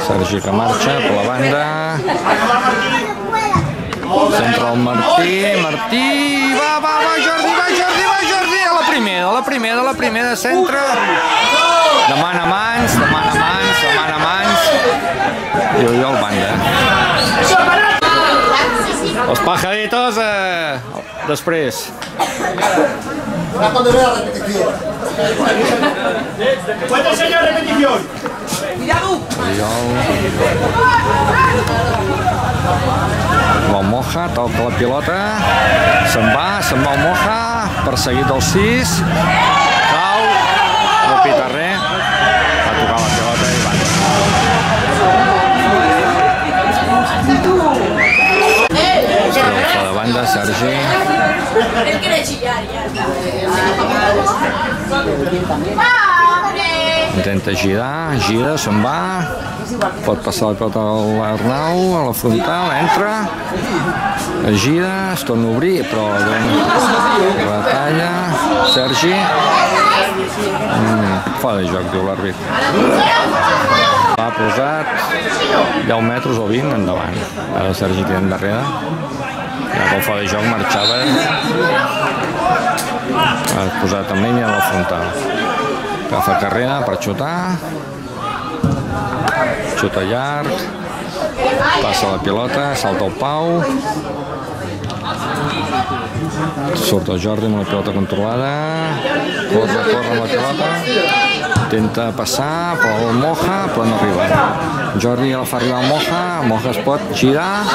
Sergi que marxa per la banda, centra el Martí, Martí, va, va, va, Jordi, va, Jordi, va, Jordi, a la primera, a la primera, a la primera, centra, demana mans, demana mans, demana mans, i Oriol banda. Els pajaritos, eh, després. ¿Cuánto señor repetición? Oriol, toca la pilota, se'n va, se'n va el Moja, perseguit del 6, cau, no pita res, va tocar la pilota i va. Fa de banda, Sergi, [laughs] Él quiere chillar ya. intenta girar, gira, se'n va, pot passar la pilota a l'Arnau, a la frontal, entra, es gira, es torna a obrir, però dona retalla, Sergi, mm, fa de joc, diu l'àrbit. L'ha posat 10 metres o 20 endavant. Ara Sergi tira endarrere. Ja que el fa de joc marxava. Ha posat en línia a la frontal. Agafa carrera per xutar. Xuta llarg. Passa la pilota, salta el Pau. Surt el Jordi amb la pilota controlada. Corre, corre amb la pilota. Intenta passar, però el Moja, però no arriba. Jordi la fa arribar al Moja, Moja es pot girar,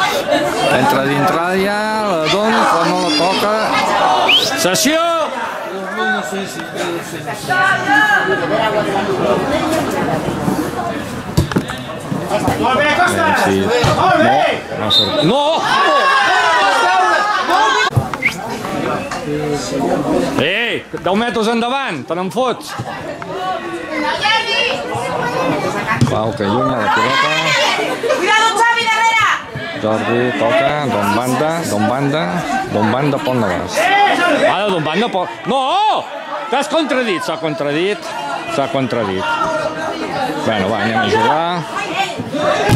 entra dintre l'àrea, la dona, però no la toca. Sessió! Molt bé, Costa! Sí. Molt bé! No, no! Ei, 10 metres endavant, te n'en fots. Pau que allunya la pilota. Jordi toca, d'on banda, d'on banda, d'on banda pon la vas. Ara d'on banda pon... No! T'has contradit, s'ha contradit, s'ha contradit. Bueno, va, anem a jugar.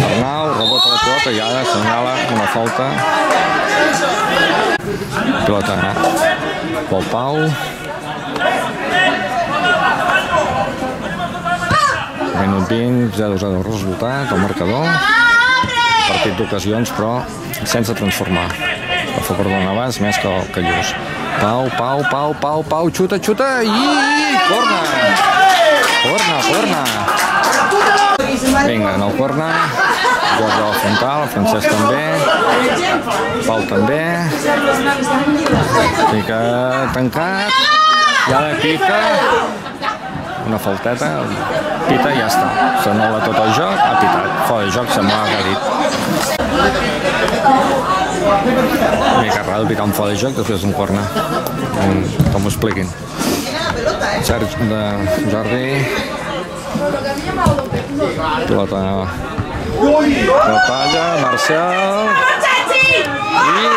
Arnau, rebota la pilota i ara assenyala una falta. Pilota pel Pau. Minut 20, 0-0 el resultat, el marcador. Partit d'ocasions, però sense transformar. A favor del Navàs, més que el Callús. Pau, Pau, Pau, Pau, Pau, xuta, xuta, i corna! Corna, corna! Vinga, en el corna, Jordi a la frontal, Francesc també, Pau també, fica tancat, i ara pica, una falteta, pita i ja està. S'anul·la tot el joc, ha pitat. Fora de joc, sembla que ha dit. Mica raro picar un fora de joc després d'un corna. Mm, Que m'ho expliquin. Sergi de Jordi. Pilota de talla, Marcel. I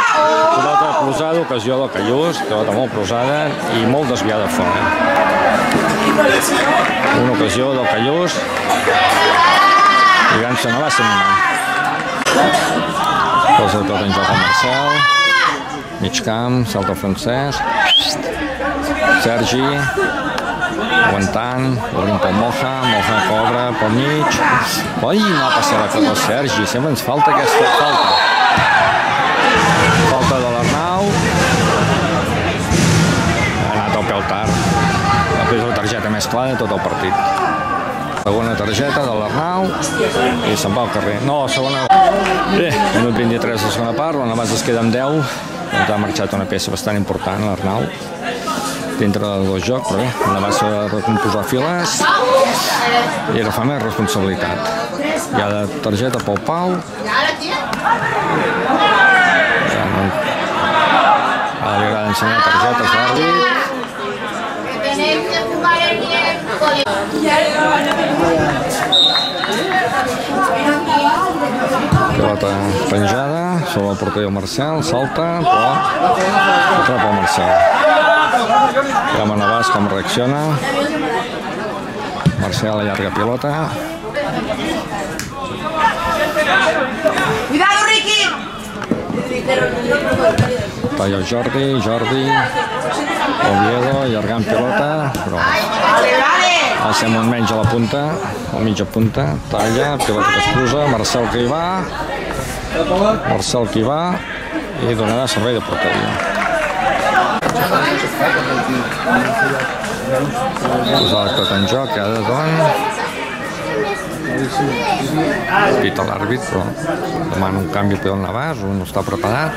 pilota posada, ocasió del Callús, pilota molt posada i molt desviada fora. Una ocasió del Callús i Gansa no va ser Posa tot en joc el Marcel. Mig camp, salta el. Sergi, aguantant, obrint pel Moja, Moja cobra pel mig. Oi, no ha passat la cosa al Sergi, sempre ens falta aquesta falta. Després la targeta més clara de tot el partit. Segona targeta de l'Arnau i se'n va al carrer. No, segona... Bé, minut 23 de la segona part, la Navàs es queda amb 10, doncs ha marxat una peça bastant important, l'Arnau, dintre del joc, però bé, la Navàs s'ha de recomposar files i agafar més responsabilitat. Hi ha de targeta pel Pau. Ara li agrada ensenyar targetes l'àrbit, Tenemos que jugar el tiempo. Pilota penjada, sobre el porter el Marcel, salta, però atrapa el Marcel. Veiem a Navàs com reacciona. Marcel allarga pilota. Cuidado, Ricky. Talla Jordi, Jordi, Oviedo, allargant pilota, però Sembla un menys a la punta, a mitja punta, talla, pilota que es cruza, Marcel que hi va, Marcel que hi va, i donarà servei de porteria. Posar tot en joc, ara doncs. Pita l'àrbit, però demana un canvi per el Navàs, un no està preparat.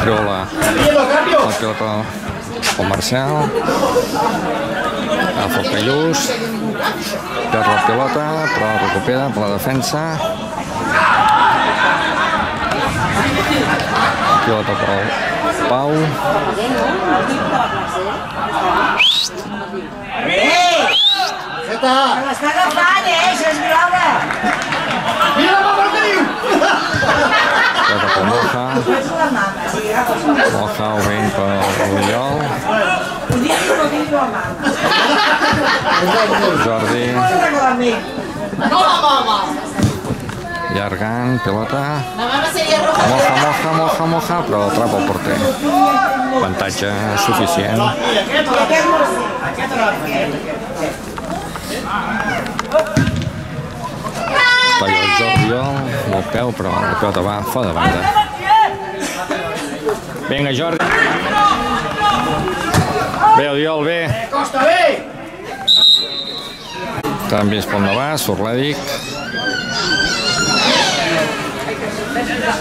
Treu la, la pilota al Marcel. Agafa el Callús. Perd la pilota, però recupera per la defensa. Pilota per al Pau. L'està agafant, eh? Això és grava. Pilota per Moja. Moja obrint per l'Oriol. Jordi. Llargant, pilota. Moja, moja, moja, moja, però atrapa el porter. Avantatge suficient. Talla el Jordiol, el peu, però la pilota va fora de banda. Vinga, Jordi. Bé, Oriol, bé. Costa, bé! Canvis pel Navàs, Orlèdic.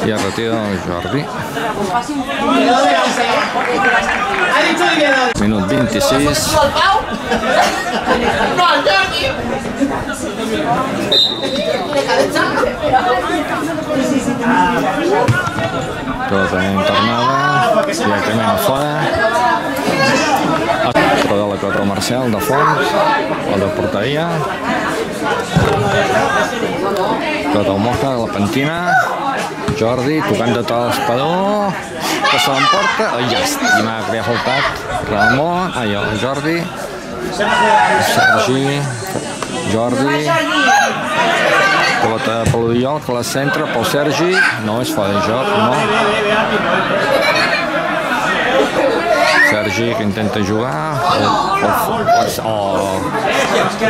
I es retira el Jordi. Minut 26. El Pau? No, el Jordi. Pilota internada, directament a fora. Però la el Marcel, de fons, el de porteria. Pilota al Moja, de la pentina. Jordi, tocant de tot l'espador, que se l'emporta. Ai, llàstima, que li ha faltat. Ramon, ai, el Jordi. Sergi, Jordi. Pilota per l'Oriol, que la centra pel Sergi. No, és fora de joc, no. Sergi que intenta jugar. O, o, o,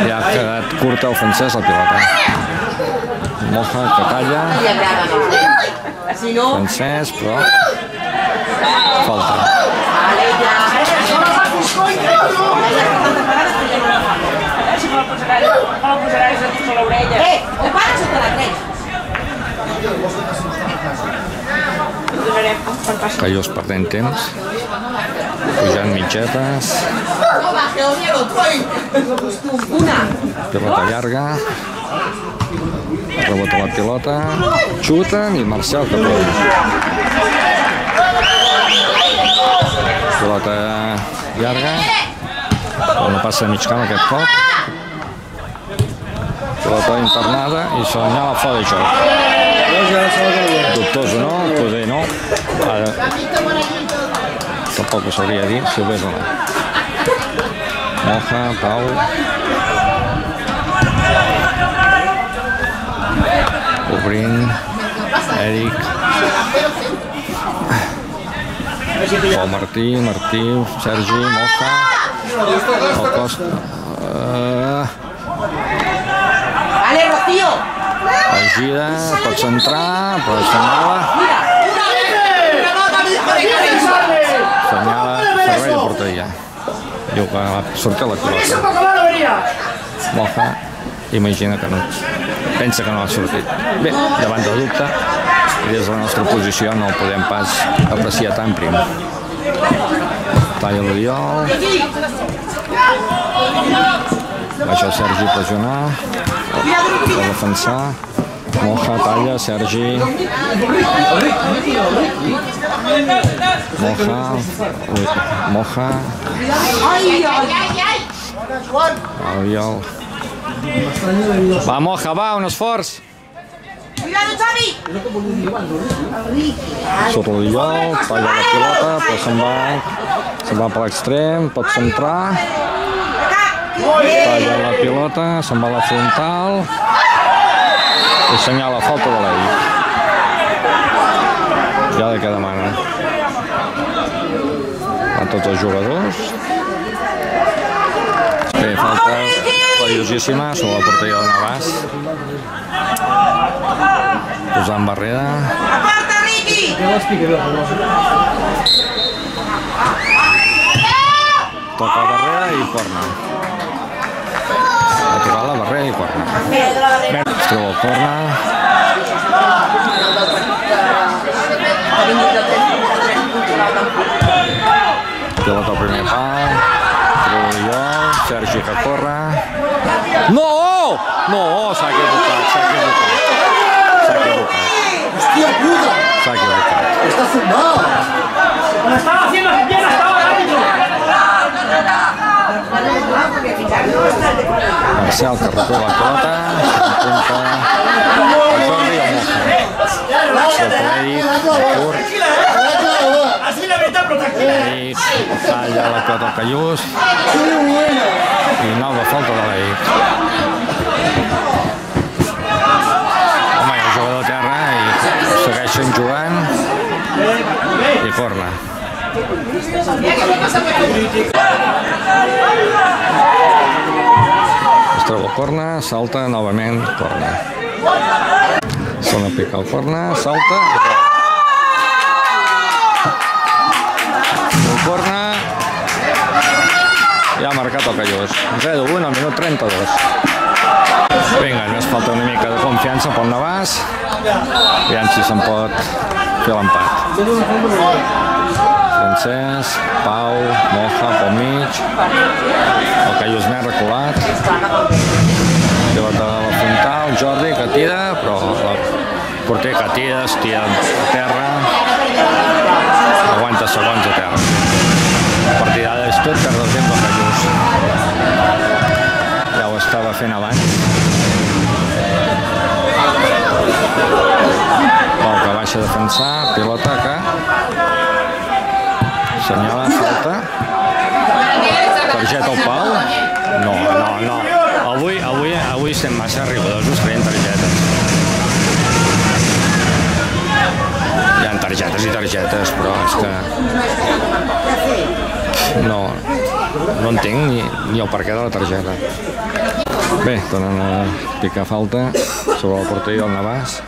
ja ha quedat curta el francès la pilota. Moja que talla. Francès, però... Falta. Eh, el pare sota la creix. Callós perdent temps. Pujant mitgetes. No baje, Oviedo, Troy. Una. Pilota llarga. Rebota la pilota. Xuten i Marcel que plou. Pilota llarga. Una passa a mig camp aquest cop. Pilota internada i senyala fora de joc. Dubtós o no, poder no. Ara, tampoc ho sabria dir si ho ves o no. Moja, Pau. Obrint. Eric. Pau Martí, Martí, Sergi, Moja. El Costa. Uh, gira, pot centrar, però assenyala, assenyala servei de porteria. Diu que va sortir la pilota. ¡Acabar la avería! Moja imagina que no, pensa que no ha sortit. Bé, davant del dubte, i des de la nostra posició no el podem pas apreciar tan prim. Talla l'Oriol. Baixa el Sergi a pressionar, a defensar. Moja, talla, Sergi. Moja, ui, Moja. Oriol. Va, Moja, va, un esforç. Sota l'Oriol, talla la pilota, però se'n va, se'n va per l'extrem, pot centrar, talla la pilota, se'n va a la frontal i senyala falta de l'Ei. Ja de què demana. A tots els jugadors. Bé, falta perillosíssima sobre la porteria de Navàs. Posant barrera. Aparta, Riqui! Toca barrera i corna. La barrera i corna. Bé, es troba el corna. Pilota al primer pal. Sergi que corre. No! No, s'ha equivocat, s'ha equivocat. S'ha equivocat, Hòstia puta! s'ha equivocat. Està haciendo su pierna estaba el árbitro. Marcial que recula la pilota, apunta el Jordi i el Moja. I talla la pilota al Callús i nova falta de l'Eric. Home, hi ha un jugador a terra i segueixen jugant i corna. Es troba el corna, salta novament, corna. Sona a picar el corna, salta. El corna ja ha marcat el Callós. 0-1 al minut 32. Vinga, només falta una mica de confiança pel Navàs. Aviam si se'n pot fer l'empat. Francesc, Pau, Moja pel mig. El Callós més reculat. Pilota a la frontal, Jordi que tira, però el porter que tira, es tira a terra. Aguanta segons a terra. Partidada és tot, perd el temps el Callús. Ja ho estava fent abans. Pau que baixa a defensar, pilota que senyala, falta. Targeta al pal? No, no, no. Avui, avui, avui estem massa rigorosos traient targetes. Hi ha targetes i targetes, però és que... No, no entenc ni, ni el perquè de la targeta. Bé, tornen a picar falta sobre el porter del Navàs.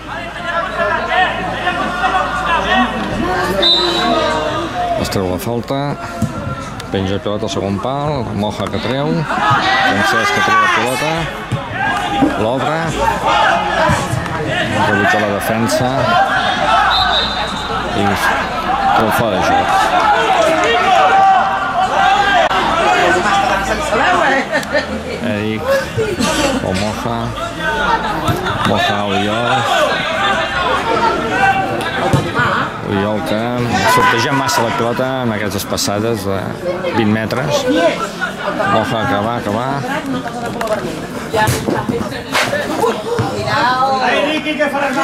Treu la falta, penja la pilota al segon pal, Moja que treu, Francesc que treu la pilota, l'obre, rebutja la defensa i treu fora de joc. Eric, o Moja, Moja Oriol, Oriol que sorteja massa la pilota en aquestes passades de 20 metres. Moja que va, que va. Ahí, Ricky, que faràs.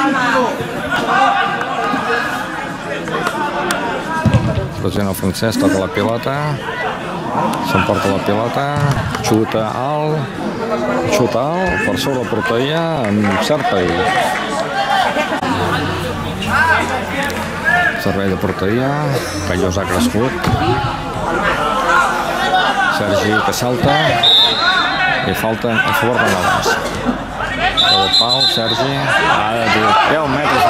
Pressiona el Francesc, toca la pilota, s'emporta la pilota, xuta alt, xuta alt, per sobre la porteria, amb cert perill. Servei de porteria, Callós ha crescut. Sergi que salta i falta a favor de Navàs. El Pau, Sergi, ara diu 10 metres.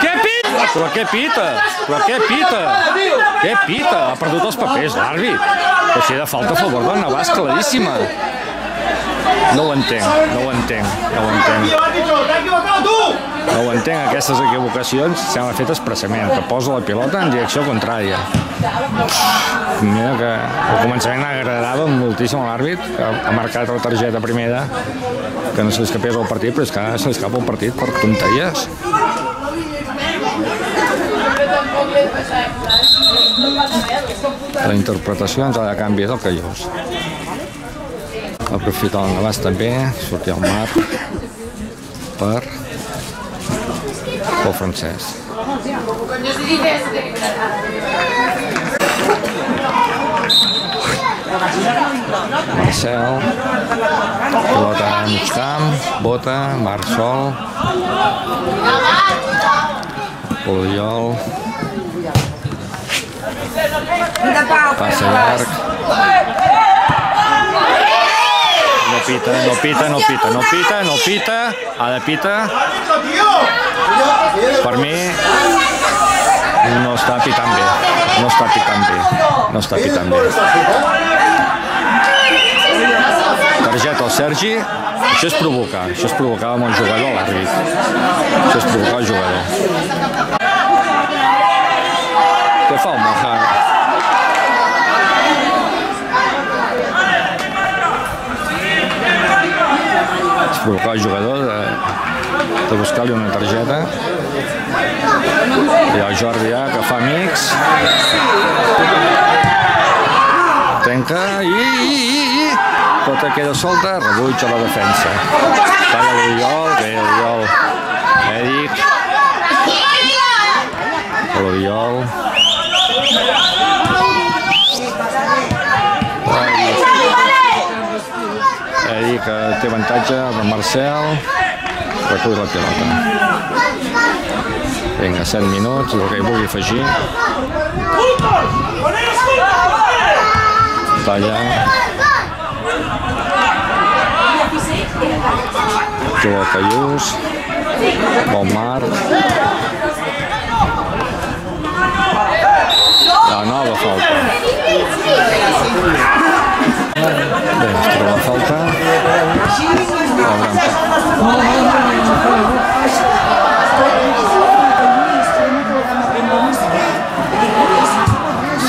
Què pita? Però què pita? Però què pita? Què pita? Ha perdut els papers, l'àrbit. Però si ha de falta a favor del Navàs, claríssima. No ho entenc, no ho entenc, no ho entenc. No ho entenc, aquestes equivocacions s'han fet expressament, que posa la pilota en direcció contrària. Mira que al començament agradava moltíssim a l'àrbit, que ha marcat la targeta primera, que no se li escapés el partit, però és que se li escapa el partit per tonteries. La interpretació ens ha de canvi del Callós. Aprofitar el Navàs també, sortir al mar per pel francès. Marcel, pilota a mig camp, bota, Marc Sol, Puyol, passa llarg, no pita, no pita, no pita, no pita, no pita, ha de pita, per mi no està pitant bé. No està pitant bé. No està pitant bé. Targeta al Sergi. Això és provocar. Això és provocar amb el jugador, l'àrbit. Això és provocar el jugador. Què fa el? És provocar el jugador de, de buscar-li una targeta. I el Jordi A, que fa amics. Trenca i, i, i, i. Tota queda solta, rebutja la defensa. Talla l'Oriol, que l'Oriol... Eric. L'Oriol. Eric que té avantatge amb Marcel. Recull la pilota. Vinga, 7 minuts, el que hi vulgui afegir. Talla. Juga Callús. Bon Marc. La nova falta. Bé, es troba falta. Veurem.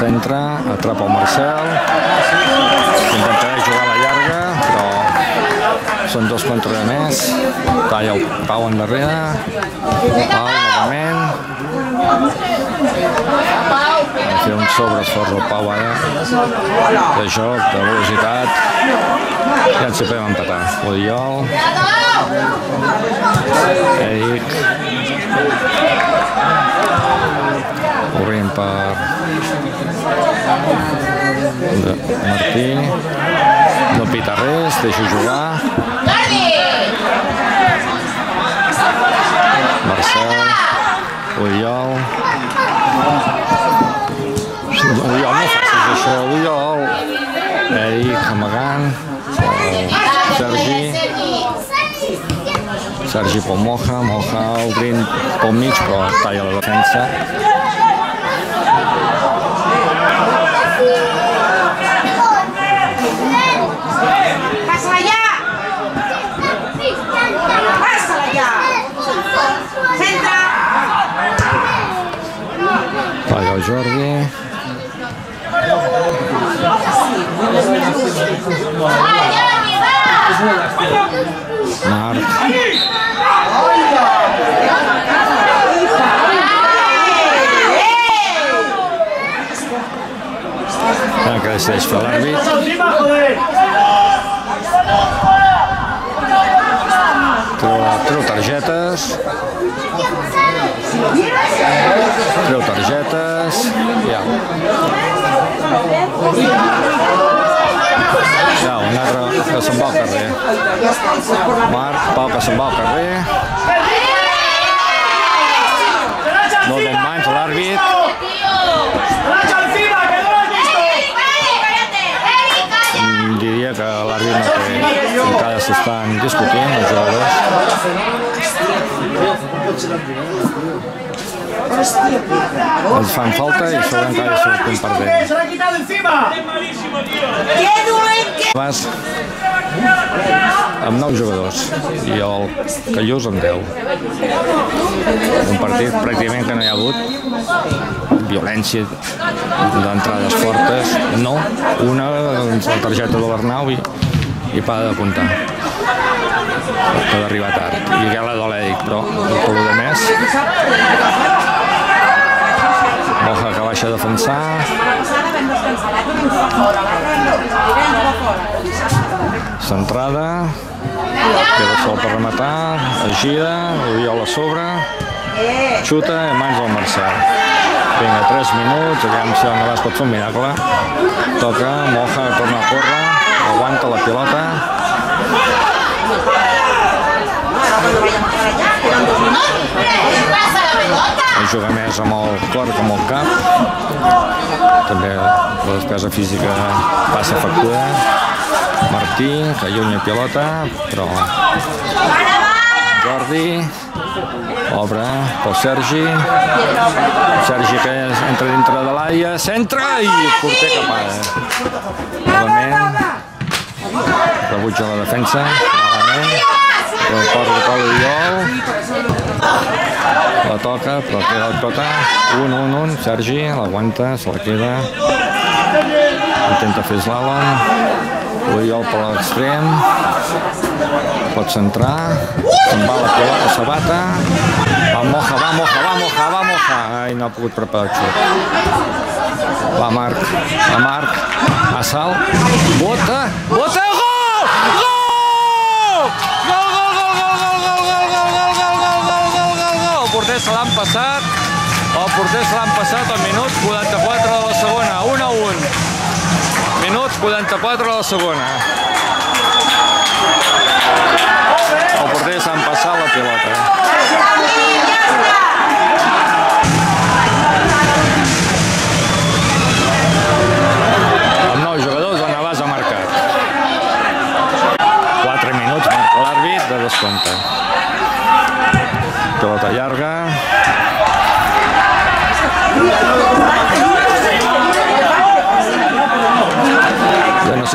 Centra, atrapa el Marcel. Intentarà jugar a la llarga, però són dos contra més. Talla el Pau endarrere. Pau novament. Va fer un sobreesforç el Pau ara. De joc, de velocitat. Ja ens hi podem empatar. Oriol. Eric. Per de Martí. No pita res, deixa jugar. Marcel. Oriol. Oriol, no facis això, Oriol. Eric amagant. Sergi. Sergi pel Moja, Moja obrint pel mig, però talla la defensa. Passa allà! Passa allà! Centre! Talla el Jordi. Marc. Ara que decideix fer l'àrbit. Encima, joder! Treu, targetes. Ja. Ja, un altre que se'n va al carrer. Marc, Pau que se'n va al carrer. No den mans a l'àrbit. Mm, Diria que l'àrbit no té... Encara s'estan discutint els jugadors. Ens fan falta i això encara un perdent. ¡Se lo ha quitado encima! ¡Qué dolent que... Vas amb 9 jugadors i el Callús amb 10. Un partit pràcticament que no hi ha hagut violència d'entrades fortes, no, una amb la targeta de l'Arnau i, i pa de comptar que d'arribar tard i que la de l'Eric però per lo de més Moja que baixa a defensar centrada queda sol per rematar es gira, Oriol a sobre xuta i mans del Marcel. Vinga, 3 minuts aviam si el Navàs pot fer un miracle toca, Moja torna a córrer aguanta la pilota. Passa juga més amb el cor que amb el cap. També la despesa física passa factura Martí, que allunya pilota però Jordi, obre pel Sergi, Sergi que entra dintre de l'àrea, centra i el porter capada. Novament, rebutja la defensa, malament, el posa de Pau la toca, però queda el tota, un, un, un, Sergi l'aguanta, se la queda, intenta fer slalom, Oriol per l'extrem, pot centrar, se'n va la pilota, Sabata, va Moja, va Moja, va Moja, va Moja, ai, no ha pogut preparar el xut. Va Marc, va Marc, a salt, bota, bota, se l'han passat, el porter se l'han passat al minut 44 de la segona, 1 a 1. Minut 44 de la segona. El porter s'han passat la pilota.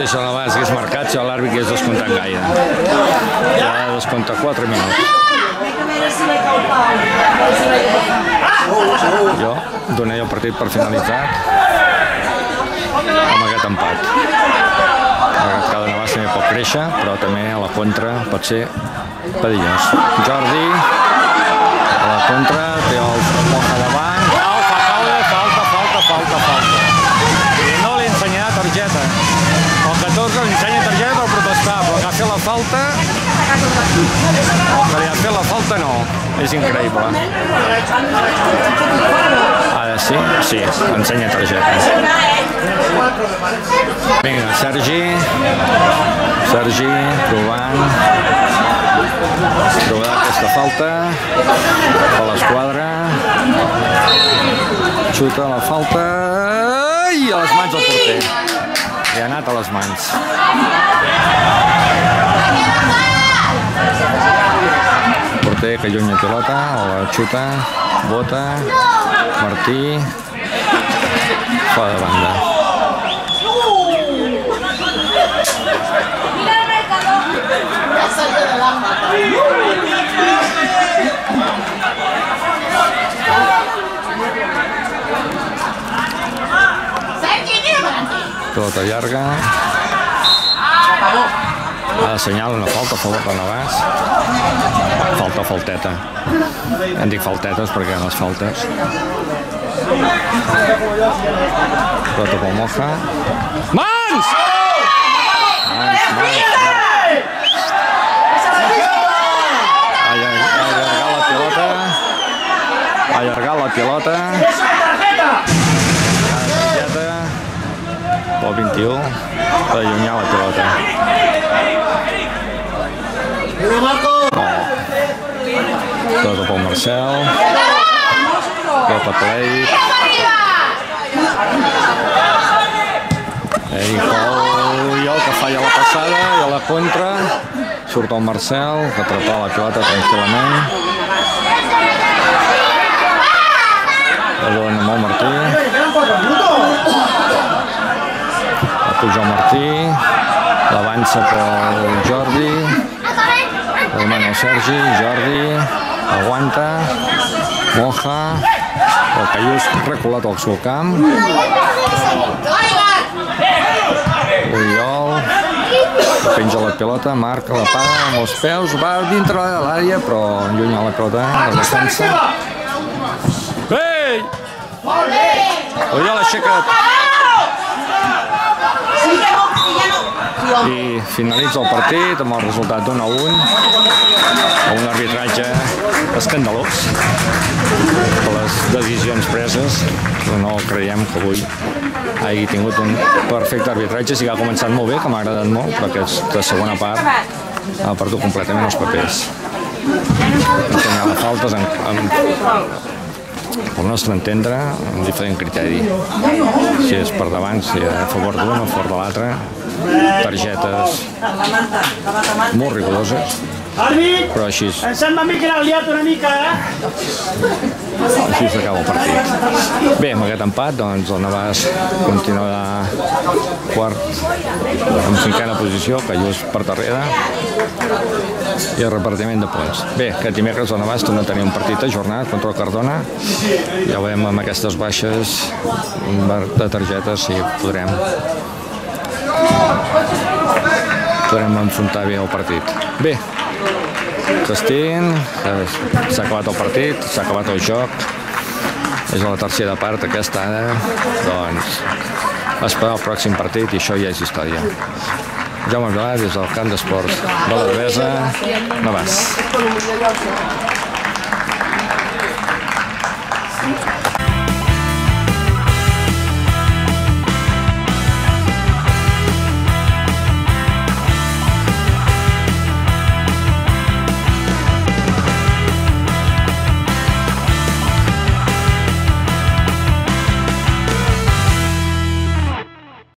Si el Navàs hagués marcat, si l'àrbit hagués descomptat gaire. Ja ha descomptat 4 minuts. Jo donaria el partit per finalitzat amb aquest empat. El Navàs també pot créixer, però també a la contra pot ser perillós. Jordi, a la contra, té el Moja davant. Falta... Ha fet la falta no. És increïble. Ara sí? Sí, ensenya targeta. Vinga, Sergi. Sergi, provant. Provarà aquesta falta. A l'esquadra. Xuta la falta. I a les mans del porter. Li ha anat a les mans. Bartek Junior Pelota, Chuta, Bota, Martí, Fue de banda. Pelota larga, Ha d'assenyalar una falta a favor de Navàs. Falta, falteta. En dic faltetes perquè les faltes. Pilota pel Moja. Mans! Mans, mans, mans. Allar- Allargar la pilota. Allargar la pilota. Pel 21. Per allunyar la pilota. Pilota pel Marcel. Pilota per l'Eric. Eric Pol Oriol que falla la passada i a la contra surt el Marcel que atrapa la pilota tranquil·lament. La dona amb el Martí. La puja el Martí. L'avança pel Jordi. La demana el Sergi. Jordi. Aguanta. Moja. El Callús reculat al seu camp. Oriol. Penja la pilota, marca la paga amb els peus, va dintre de l'àrea, però lluny a la pilota, la defensa. Ei! Oriol, aixeca't! I finalitza el partit amb el resultat d'un a un, amb un arbitratge escandalós. Per les decisions preses, però no creiem que avui hagi tingut un perfecte arbitratge, sí que ha començat molt bé, que m'ha agradat molt, però aquesta segona part ha perdut completament els papers. Ensenyava faltes en, en, al nostre entendre, amb diferent criteri. Si és per davant, si a favor d'un o a favor de l'altre. Targetes molt rigoroses però així, em sembla a mi que liat una mica, eh? així s'acaba el partit. Bé, amb aquest empat, doncs el Navàs continua quart en cinquena posició, que just per darrere, i el repartiment de punts. Bé, aquest dimecres el Navàs torna a tenir un partit ajornat contra el Cardona, ja veiem amb aquestes baixes de targetes si podrem podrem enfrontar bé el partit. Bé, Costin, eh, s'ha acabat el partit, s'ha acabat el joc, és la tercera part aquesta, eh? doncs esperar el pròxim partit i això ja és història. Jaume Vilà, des del camp d'esports de la Devesa, Navàs.